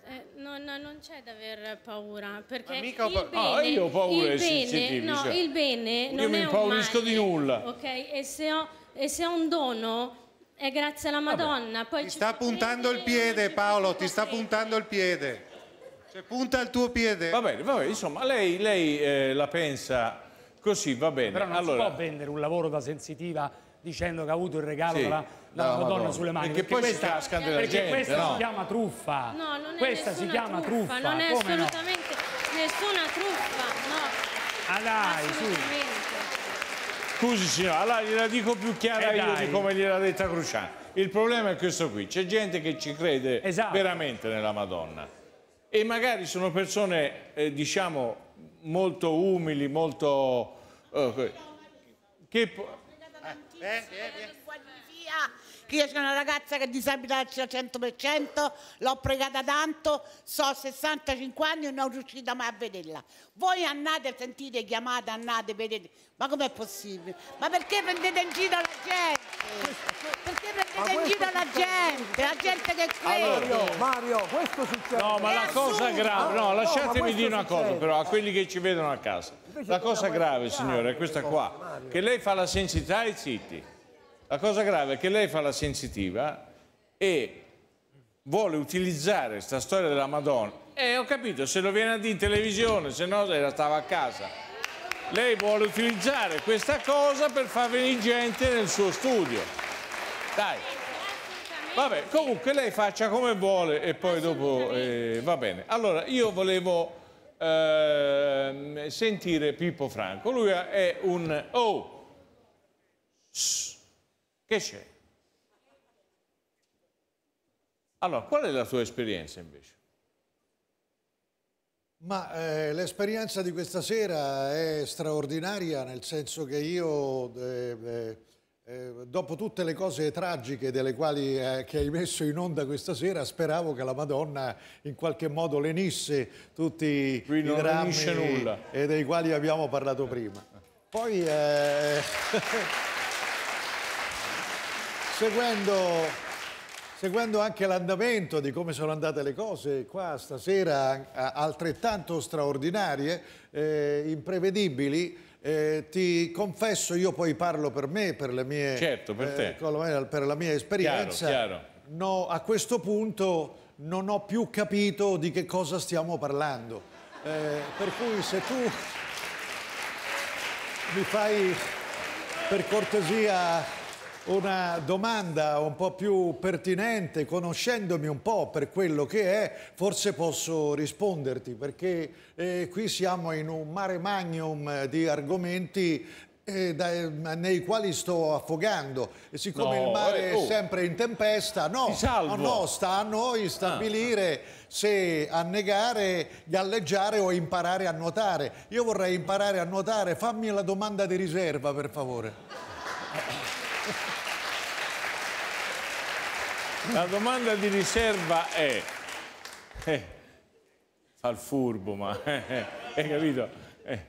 Eh, no, no, non c'è da aver paura perché mica ho il bene, Ah, io ho paura il dei bene, sensitivi, no, cioè. il bene Io non mi è un impaurisco male, di nulla. ok? E se ho, e se ho un dono è grazie alla Madonna. Poi Ti ci sta puntando il piede, Paolo, ti sta puntando il piede. Cioè, punta il tuo piede. Va bene, va bene, insomma, lei, lei eh, la pensa così, va bene. Però non allora, si può vendere un lavoro da sensitiva dicendo che ha avuto il regalo Sì, dalla, dalla Madonna Madonna. sulle mani. Perché poi si questa, casca della perché gente, questa no? si chiama truffa. No, non è questa si chiama truffa. non è come no? assolutamente nessuna truffa, no. Ah dai, su. Scusi signora, allora gliela dico più chiara Eh, io dai. di come gliel'ha detta Cruciani. Il problema è questo qui, c'è gente che ci crede Esatto. veramente nella Madonna e magari sono persone, eh, diciamo, molto umili, molto... eh, che... po- che io sono una ragazza che è disabile al 100%, l'ho pregata tanto, so 65 anni e non sono riuscita mai a vederla. Voi andate, sentite, chiamate, andate, vedete, ma com'è possibile? Ma perché prendete in giro la gente? Perché prendete in giro la gente? La gente che crede? Allora, Mario, questo succede. No, ma la cosa grave, no, lasciatemi questo dire una cosa succede. però a quelli che ci vedono a casa. La cosa grave, signore, è questa qua, che lei fa la sensitività ai zitti. La cosa grave è che lei fa la sensitiva e vuole utilizzare questa storia della Madonna. E ho capito, se lo viene a dire in televisione, se no era stava a casa. Lei vuole utilizzare questa cosa per far venire gente nel suo studio. Dai. Vabbè, comunque lei faccia come vuole e poi dopo eh, va bene. Allora, io volevo ehm, sentire Pippo Franco. Lui è un... Oh! Shh. Che c'è? Allora, qual è la tua esperienza invece? Ma eh, l'esperienza di questa sera è straordinaria nel senso che io eh, eh, eh, dopo tutte le cose tragiche delle quali eh, che hai messo in onda questa sera, speravo che la Madonna in qualche modo lenisse tutti Qui i drammi nulla. e dei quali abbiamo parlato prima. Poi, eh, seguendo, seguendo anche l'andamento di come sono andate le cose qua stasera, altrettanto straordinarie, eh, imprevedibili, eh, ti confesso, io poi parlo per me, per le mie, Certo, per te. eh, per la mia esperienza, Chiaro, chiaro. no, a questo punto non ho più capito di che cosa stiamo parlando. Eh, per cui se tu mi fai per cortesia una domanda un po' più pertinente, conoscendomi un po' per quello che è, forse posso risponderti, perché eh, qui siamo in un mare magnum eh, di argomenti eh, da- nei quali sto affogando e siccome No, il mare eh, è oh. sempre in tempesta, no, no, no, sta a noi stabilire se annegare, galleggiare o imparare a nuotare. Io vorrei imparare a nuotare, fammi la domanda di riserva per favore. La domanda di riserva è... eh, fa il furbo, ma... eh, hai capito? Eh,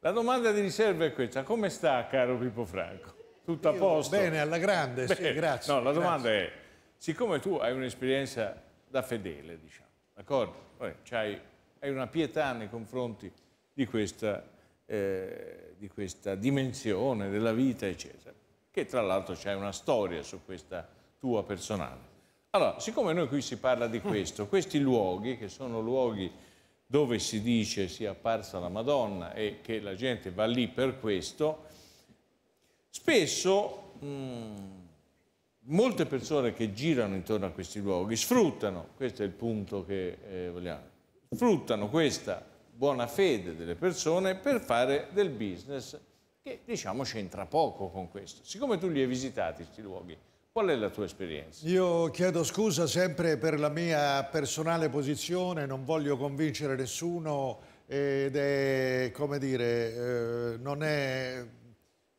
la domanda di riserva è questa. Come sta, caro Pippo Franco? Tutto a Io posto? bene, alla grande, sì, Bene. grazie, No, la grazie. domanda è, siccome tu hai un'esperienza da fedele, diciamo, d'accordo? C'hai- hai una pietà nei confronti di questa, eh, di questa dimensione della vita, eccetera, che tra l'altro c'hai una storia su questa tua personale. Allora, siccome noi qui si parla di questo, questi luoghi, che sono luoghi dove si dice sia apparsa la Madonna e che la gente va lì per questo, spesso mh, molte persone che girano intorno a questi luoghi sfruttano, questo è il punto che eh, vogliamo, sfruttano questa buona fede delle persone per fare del business che diciamo c'entra poco con questo. Siccome tu li hai visitati questi luoghi, qual è la tua esperienza? Io chiedo scusa sempre per la mia personale posizione, non voglio convincere nessuno ed è, come dire, eh, non è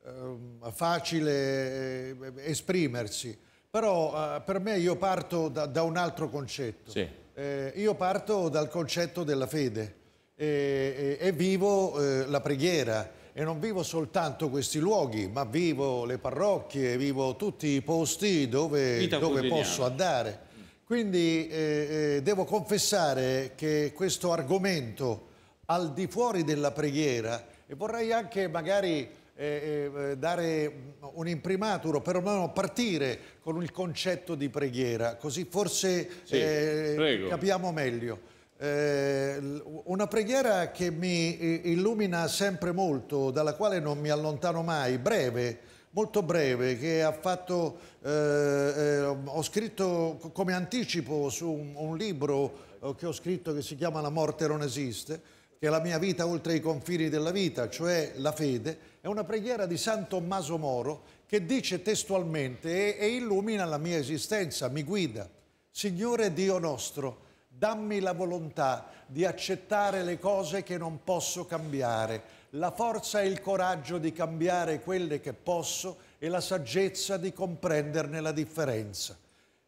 ehm, facile eh, esprimersi, però eh, per me io parto da, da un altro concetto. Sì. Eh, io parto dal concetto della fede e, e- e vivo eh, la preghiera e non vivo soltanto questi luoghi, ma vivo le parrocchie, vivo tutti i posti dove, dove posso andare. Quindi eh, eh, devo confessare che questo argomento al di fuori della preghiera e vorrei anche magari eh, eh, dare un imprimaturo, perlomeno partire con il concetto di preghiera, così forse Sì, eh, capiamo meglio. Eh, una preghiera che mi illumina sempre molto, dalla quale non mi allontano mai, breve, molto breve, che ha fatto, eh, eh, ho scritto co- come anticipo su un, un libro eh, che ho scritto che si chiama La morte non esiste, che è la mia vita oltre i confini della vita, cioè la fede, è una preghiera di San Tommaso Moro che dice testualmente e, e illumina la mia esistenza, mi guida. Signore Dio nostro, dammi la volontà di accettare le cose che non posso cambiare, la forza e il coraggio di cambiare quelle che posso e la saggezza di comprenderne la differenza.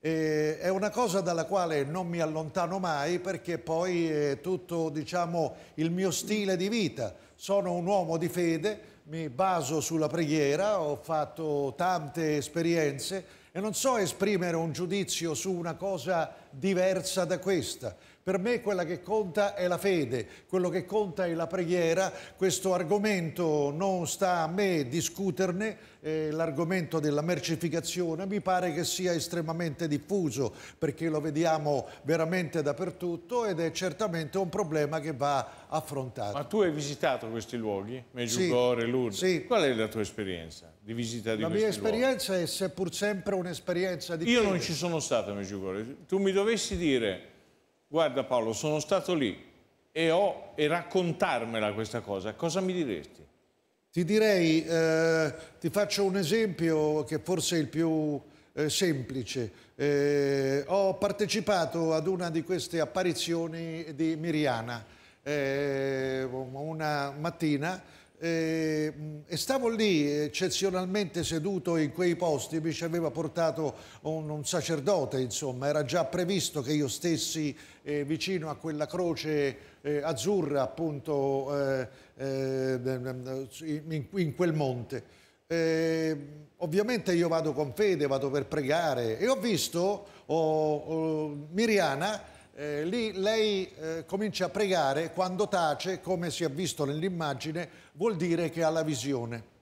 Eh, è una cosa dalla quale non mi allontano mai perché poi è tutto diciamo, il mio stile di vita. Sono un uomo di fede, mi baso sulla preghiera, ho fatto tante esperienze e non so esprimere un giudizio su una cosa diversa da questa. Per me quella che conta è la fede, quello che conta è la preghiera. Questo argomento non sta a me discuterne, eh, l'argomento della mercificazione mi pare che sia estremamente diffuso perché lo vediamo veramente dappertutto ed è certamente un problema che va affrontato. Ma tu hai visitato questi luoghi? Meggiugorje, Lourdes? Qual è la tua esperienza di visita di La questi mia esperienza è seppur sempre un'esperienza di Io fede. non ci sono stato a Meggiugorje. Tu mi dovessi dire, guarda Paolo, sono stato lì e, ho, e raccontarmela questa cosa, cosa mi diresti? Ti direi, eh, ti faccio un esempio che forse è il più eh, semplice. Eh, ho partecipato ad una di queste apparizioni di Miriana. Eh, una mattina eh, mh, e stavo lì eccezionalmente seduto in quei posti, mi ci aveva portato un, un sacerdote, insomma, era già previsto che io stessi eh, vicino a quella croce eh, azzurra, appunto, eh, eh, in, in quel monte. Ovviamente io vado con fede, vado per pregare e ho visto oh, oh, Miriana, eh, lì lei eh, comincia a pregare, quando tace, come si è visto nell'immagine, vuol dire che ha la visione.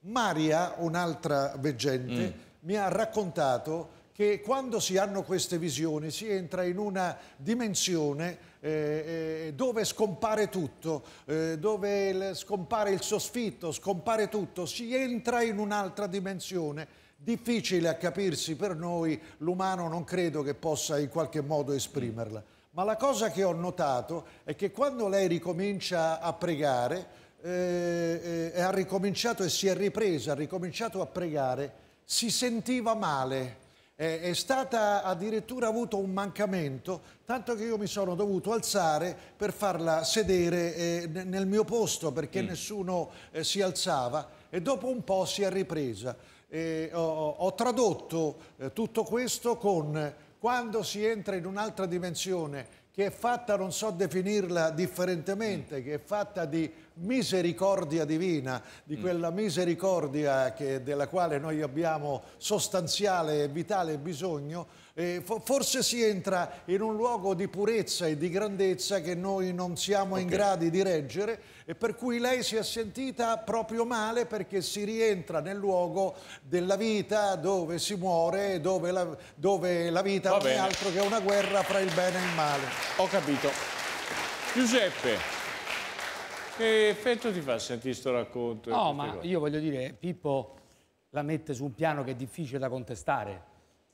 Maria, un'altra veggente, Mm. mi ha raccontato che quando si hanno queste visioni si entra in una dimensione eh, eh, dove scompare tutto, eh, dove il- scompare il soffitto, scompare tutto, si entra in un'altra dimensione difficile a capirsi per noi, l'umano non credo che possa in qualche modo esprimerla. Ma la cosa che ho notato è che quando lei ricomincia a pregare, eh, eh, ha ricominciato e si è ripresa, ha ricominciato a pregare, si sentiva male. È, è stata addirittura avuto un mancamento, tanto che io mi sono dovuto alzare per farla sedere eh, ne- nel mio posto perché nessuno eh, si alzava e dopo un po' si è ripresa. Ho, ho tradotto eh, tutto questo con quando si entra in un'altra dimensione che è fatta, non so definirla differentemente, che è fatta di misericordia divina, di quella misericordia che- della quale noi abbiamo sostanziale e vitale bisogno, eh, fo- forse si entra in un luogo di purezza e di grandezza che noi non siamo in grado di reggere e per cui lei si è sentita proprio male perché si rientra nel luogo della vita dove si muore, dove la, dove la vita Va non è altro che una guerra fra il bene e il male. Ho capito. Giuseppe, che effetto ti fa sentire sto racconto? No, ma cose? io voglio dire, Pippo la mette su un piano che è difficile da contestare,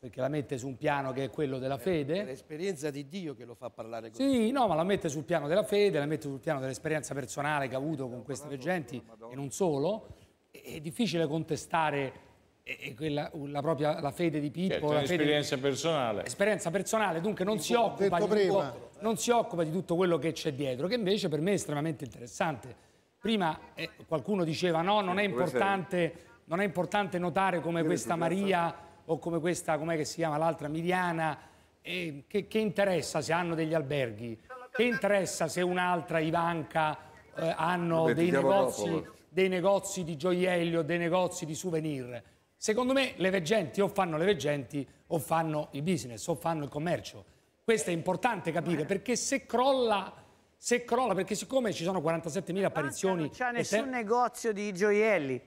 perché la mette su un piano che è quello della È fede. l'esperienza di Dio che lo fa parlare così. Sì, no, ma la mette sul piano della fede, la mette sul piano dell'esperienza personale che ha avuto con queste veggenti e non solo. È è difficile contestare eh, eh, quella- la propria la fede di Pippo, Certo, la fede un'esperienza personale. esperienza personale, dunque non si, di tutto, non si occupa di tutto quello che c'è dietro, che invece per me è estremamente interessante. Prima eh, qualcuno diceva no, non è importante, non è importante notare come questa Maria o come questa, com'è che si chiama l'altra, Miriana, eh, che, che interessa se hanno degli alberghi, che interessa se un'altra, Ivanka, eh, hanno dei negozi, dei negozi di gioielli o dei negozi di souvenir. Secondo me le veggenti o fanno le veggenti o fanno il business o fanno il commercio. Questo è importante capire perché se crolla, se crolla perché siccome ci sono 47.000 apparizioni... Non c'è nessun negozio di gioielli.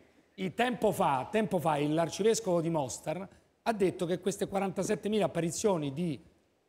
tempo fa, tempo fa il- l'arcivescovo di Mostar ha detto che queste 47.000 apparizioni di,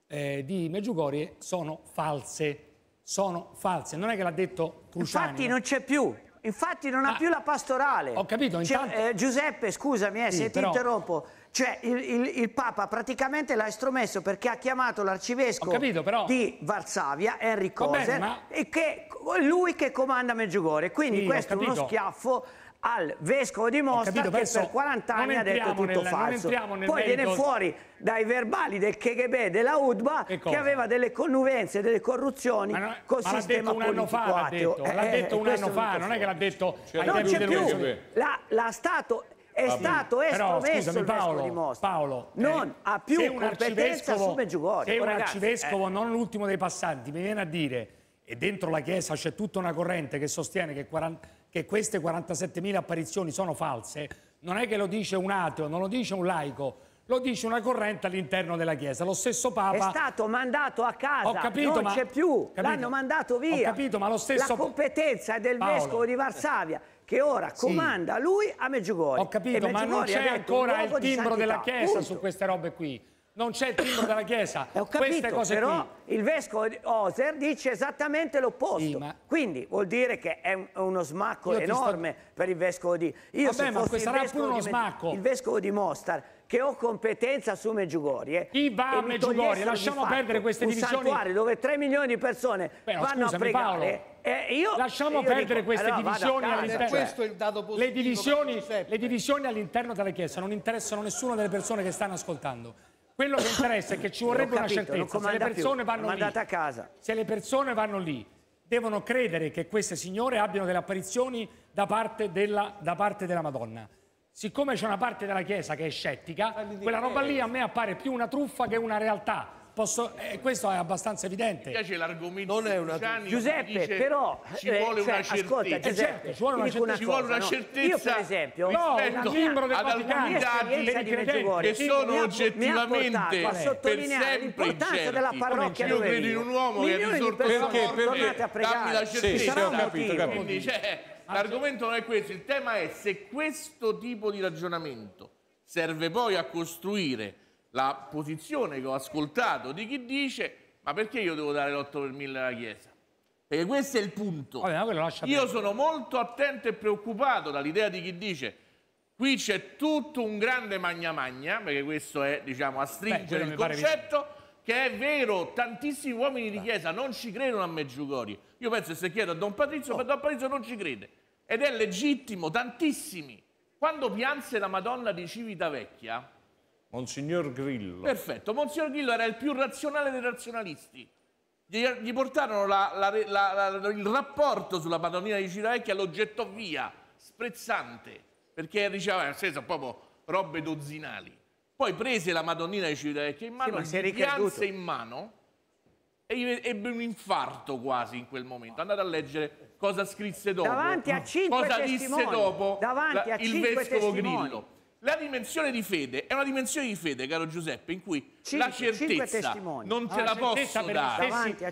eh, di Meggiugorie sono false. Sono false. Non è che l'ha detto Cruciani. Infatti no? non c'è più. Infatti non ha Ah, più la pastorale. ho capito, intanto- eh, Giuseppe, scusami eh, Sì, se ti però- interrompo. Cioè, il, il- il Papa praticamente l'ha estromesso perché ha chiamato l'arcivescovo però- di Varsavia, Henry bene, Coser, ma- e che lui che comanda Meggiugorje. Quindi Sì, questo è uno schiaffo al vescovo di Mostar capito, che per 40 non anni ha detto tutto nel- falso. Poi viene fuori dai verbali del KGB della UDBA Che aveva delle connuvenze, delle corruzioni Ma, non- col ma l'ha sistema detto un anno politico fa, l'ha detto, l'ha Eh, detto un questo anno fa, non è che l'ha detto ai non c'è più, la, la Stato è Va bene. stato Però, estromesso vescovo Paolo, di Mostar. Paolo, non eh, ha più un competenza su Meggiugorie. Se un ragazzi, arcivescovo, eh. non l'ultimo dei passanti, mi viene a dire, e dentro la Chiesa c'è tutta una corrente che sostiene che, 40 che queste 47.000 apparizioni sono false, non è che lo dice un ateo, non lo dice un laico, lo dice una corrente all'interno della Chiesa. Lo stesso Papa... È stato mandato a casa, capito, non ma- c'è più, l'hanno mandato via. Ho capito, ma lo stesso- La competenza è del Paolo. vescovo di Varsavia, che ora Sì. comanda lui a Meggiugorie. Ho capito, ma non c'è ancora il timbro della Chiesa punto. su queste robe qui. Non c'è il timbro della Chiesa. Ho Queste capito, cose però qui. il vescovo Oser dice esattamente l'opposto. Sì, ma- Quindi vuol dire che è un- uno smacco Io ti sto- enorme per il vescovo di... Io Vabbè, se ma sarà pure uno di smacco. Il vescovo di Mostar, che ho competenza su Meggiugorie... Chi va a di Lasciamo perdere queste un divisioni. santuario dove 3 milioni di persone Però, vanno scusami, a pregare... Paolo, e io, Lasciamo io perdere dico, queste allora a divisioni all'interno. Questo è il dato positivo. le divisioni, divisioni all'interno della Chiesa non interessano nessuno delle persone che stanno ascoltando. Quello che interessa è che ci vorrebbe una capito, non certezza. Se le comanda più, persone vanno lì, a casa. se le persone vanno lì, devono credere che queste signore abbiano delle apparizioni da parte della, da parte della Madonna. Siccome c'è una parte della Chiesa che è scettica, quella roba lì a me appare più una truffa che una realtà. Posso- eh, questo è abbastanza evidente. Mi piace l'argomento Non è di una Luciani, Giuseppe, dice, però, ci eh, vuole cioè, una ascolta, certezza. Giuseppe, certo, ci vuole una certezza. ci vuole una no? certezza Io, per esempio, no, un membro del ad Vaticano, dati che sono oggettivamente per sottolineare sempre l'importanza incerti. della parrocchia Io credo in un uomo che è risorto tornate a pregare. dammi la certezza. sì, ho capito, capito. Quindi, cioè, l'argomento non è questo, il tema è se questo tipo di ragionamento serve poi a costruire la posizione che ho ascoltato di chi dice ma perché io devo dare l'8 per 1000 alla Chiesa? Perché questo è il punto. Vabbè, Io sono molto attento e preoccupato dall'idea di chi dice qui c'è tutto un grande magna magna, perché questo è, diciamo, a stringere quello il concetto, che è vero, tantissimi uomini di Chiesa non ci credono a Meggiugorje. Io penso che se chiedo a Don Patrizio, ma Don Patrizio non ci crede. Ed è legittimo, tantissimi. Quando pianse la Madonna di Civitavecchia, Monsignor Grillo. Perfetto, Monsignor Grillo era il più razionale dei razionalisti. Gli, gli portarono la- la- la- la- il rapporto sulla Madonnina di Civitavecchia, lo gettò via, sprezzante, perché diceva, eh, queste sono proprio robe dozzinali. Poi prese la Madonnina di Civitavecchia in mano, ma si è gli pianse in mano e gli ebbe un infarto quasi in quel momento. Andate a leggere cosa scrisse dopo. Davanti a cinque cosa disse testimoni. dopo Davanti la- a il vescovo testimoni. Grillo. La dimensione di fede è una dimensione di fede, caro Giuseppe, in cui Cinque- la certezza non te Ah, la posso dare.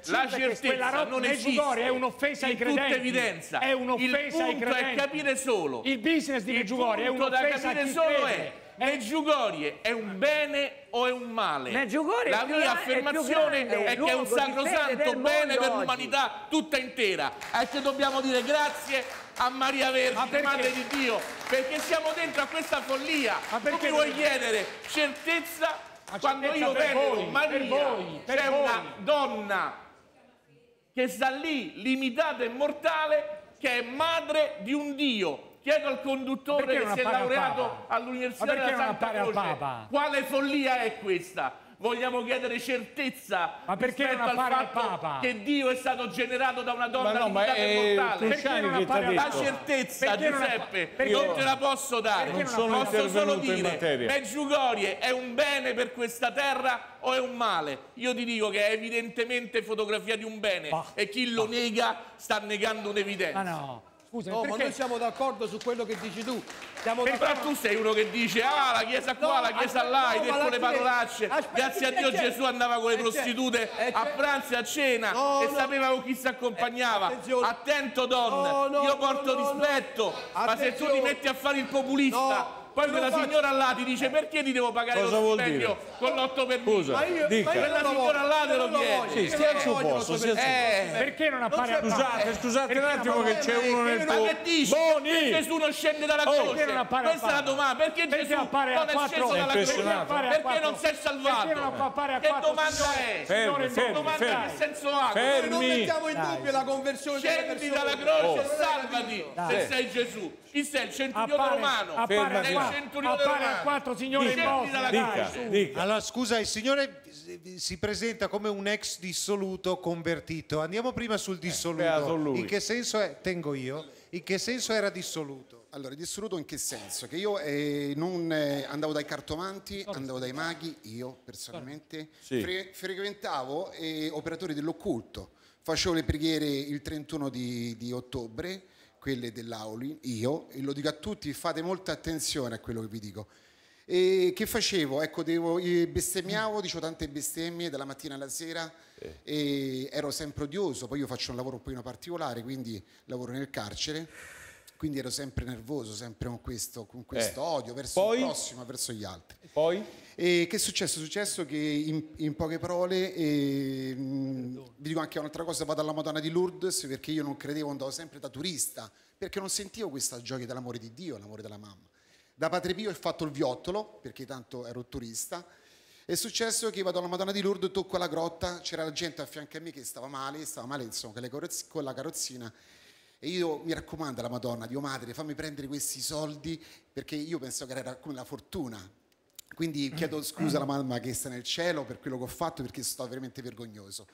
La certezza non esiste. È un'offesa ai in tutta credenti. evidenza. È un'offesa Il ai punto è credenti. capire solo. Il business di Il Medjugorje è punto da un'offesa a capire chi solo crede. è Medjugorje è un bene o è un male? Medjugorje è La mia è affermazione grande è, che è un sacrosanto bene per l'umanità tutta intera. E che dobbiamo dire grazie a Maria Vergine, Madre di Dio, perché siamo dentro a questa follia. Ma perché vuoi chiedere certezza quando io voi, Maria, voi, c'è una donna che sta lì limitata e mortale, che è madre di un Dio. Chiedo al conduttore Perché che non si è laureato all'Università Ma perché della non Santa Croce. Papa? Quale follia è questa? Vogliamo chiedere certezza Ma perché rispetto non al al fatto Papa? che Dio è stato generato da una donna Ma no, ma limitata è e mortale? Cruciani che ti ha La certezza, Perché non Giuseppe, perché non non- te la posso dare. Non sono Posso solo dire. Medjugorje è un bene per questa terra o è un male? Io ti dico che è evidentemente fotografia di un bene e chi lo nega sta negando un'evidenza. Ma no, scusa, No, ma perché... noi siamo d'accordo su quello che dici tu. Siamo Però tu sei uno che dice ah la chiesa qua, No, la chiesa aspetta, là, hai no, ma detto le parolacce. aspetta, Grazie a eh, Dio. Gesù andava con le Eh, prostitute Eh, a pranzo e a cena No, e sapeva con chi si accompagnava. attenzione. Attento Don, No, no, io porto rispetto, ma se tu ti metti a fare il populista, poi quella faccio- signora là ti dice perché ti devo pagare Cosa lo stipendio con l'8 per Scusa, Ma io, dica. ma io Quella signora là te lo chiede. Sì, stia al suo posto, stia al suo. Eh, Perché non appare al Scusate, Papa? scusate un attimo che c'è uno nel Ma tuo... che? Boni! Perché Gesù non scende dalla Oh, croce? perché non appare Questa è la domanda. Perché, Gesù appare non a è quattro? sceso dalla croce? Perché non si è salvato? Perché non appare a Che quattro, domanda è? Fermi, Signore, fermi, che senso ha? Fermi. Non mettiamo in dubbio la conversione delle Scendi persone. dalla croce Oh. e salvati Dai. se sei Gesù. Chi sei? Il centurione romano. a il qua- centurione appare a quattro signore in dai, Dica, dica. Allora, scusa, il signore si presenta come un ex dissoluto convertito. Andiamo prima sul beato dissoluto. lui. In che senso è? Tengo io. In che senso era dissoluto? Allora, dissoluto in che senso? Che io eh, non eh, andavo dai cartomanti, andavo dai maghi, io personalmente, Sì. Fre- frequentavo eh, operatori dell'occulto, facevo le preghiere il 31 di, di ottobre, quelle dell'Auli, io, e lo dico a tutti, fate molta attenzione a quello che vi dico. E che facevo? Ecco, devo, eh, bestemmiavo, dicevo tante bestemmie dalla mattina alla sera e ero sempre odioso, poi io faccio un lavoro un pochino particolare, quindi lavoro nel carcere, quindi ero sempre nervoso, sempre con questo, con questo Eh. odio verso Poi? il prossimo, verso gli altri. Poi? E che è successo? È successo che in, in poche parole, eh, vi dico anche un'altra cosa, vado alla Madonna di Lourdes perché io non credevo, andavo sempre da turista, perché non sentivo questa gioia dell'amore di Dio, l'amore della mamma. Da Padre Pio ho fatto il viottolo, perché tanto ero turista, è successo che vado alla Madonna di Lourdes, tocco la grotta, c'era la gente a fianco a me che stava male, stava male insomma con la carrozzina e io mi raccomando alla Madonna, Dio Madre, fammi prendere questi soldi perché io penso che era come la fortuna. Quindi chiedo scusa alla mamma che sta nel cielo per quello che ho fatto perché stato veramente vergognoso.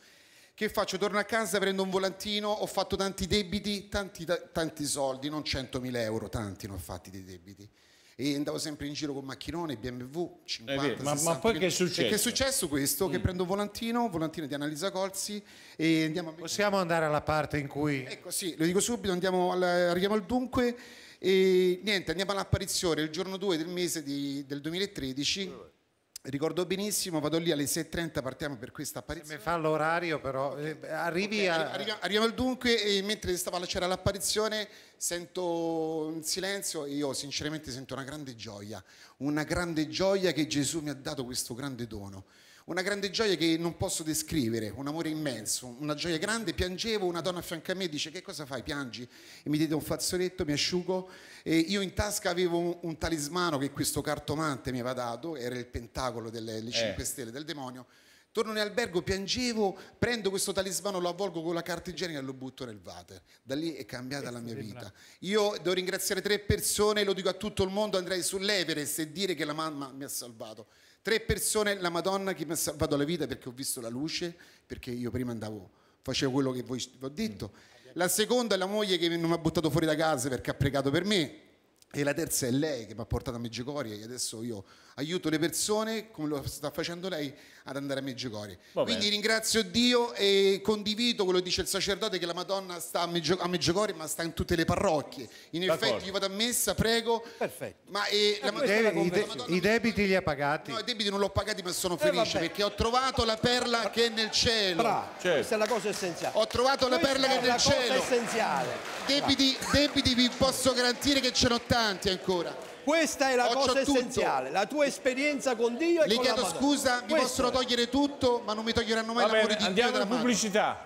Che faccio? Torno a casa, prendo un volantino, ho fatto tanti debiti, tanti, ta- tanti soldi, non 100.000 euro, tanti ne ho fatti dei debiti. E andavo sempre in giro con macchinone, BMW, 50, vero, ma- ma 60 poi che è E successo? che è successo questo? Che prendo un volantino, un volantino di Annalisa Colzi e andiamo a... Possiamo andare alla parte in cui... Ecco, sì, lo dico subito, andiamo al- arriviamo al dunque e niente, andiamo all'apparizione il giorno 2 del mese di- del 2013. Ricordo benissimo, vado lì alle 6.30, partiamo per questa apparizione. Mi fa l'orario però, eh, arrivi Ok, a... arriviamo, arriviamo al dunque e mentre stava, c'era l'apparizione sento un silenzio e io sinceramente sento una grande gioia, una grande gioia che Gesù mi ha dato questo grande dono. Una grande gioia che non posso descrivere, un amore immenso, una gioia grande, piangevo, una donna a fianco a me dice che cosa fai, piangi? E mi diede un fazzoletto, mi asciugo e io in tasca avevo un, un talismano che questo cartomante mi aveva dato, era il pentacolo delle le 5 stelle del demonio. Torno in albergo, piangevo, prendo questo talismano, lo avvolgo con la carta igienica e lo butto nel water. Da lì è cambiata la mia vita. Io devo ringraziare tre persone, lo dico a tutto il mondo, andrei sull'Everest e dire che la mamma mi ha salvato. Tre persone, la Madonna che mi ha salvato la vita perché ho visto la luce, perché io prima andavo, facevo quello che voi vi ho detto. La seconda è la moglie che non mi ha buttato fuori da casa perché ha pregato per me. E la terza è lei che mi ha portato a Meggicorie e adesso io aiuto le persone, come lo sta facendo lei, ad andare a Meggicorie. Quindi ringrazio Dio e condivido quello che dice il sacerdote che la Madonna sta a, Meggio- Meggicorie ma sta in tutte le parrocchie. In D'accordo. effetti io vado a messa, prego. Perfetto. Ma eh, la I, Madonna, de- i de- i debiti li ha pagati. No, i debiti non l'ho pagati ma sono Eh, felice vabbè. perché ho trovato la perla che è nel cielo. Bravo, questa è la cosa essenziale. Ho trovato la Questa perla che è è nel la cosa cielo. essenziale. Debiti, debiti vi posso garantire che ce n'ho tanti ancora. Questa è la Ho- cosa c'ho tutto. essenziale, la tua esperienza con Dio e Li con la chiedo Madonna. scusa, mi Questo possono è. togliere tutto, ma non mi toglieranno mai l'amore di andiamo Dio in della madre. pubblicità.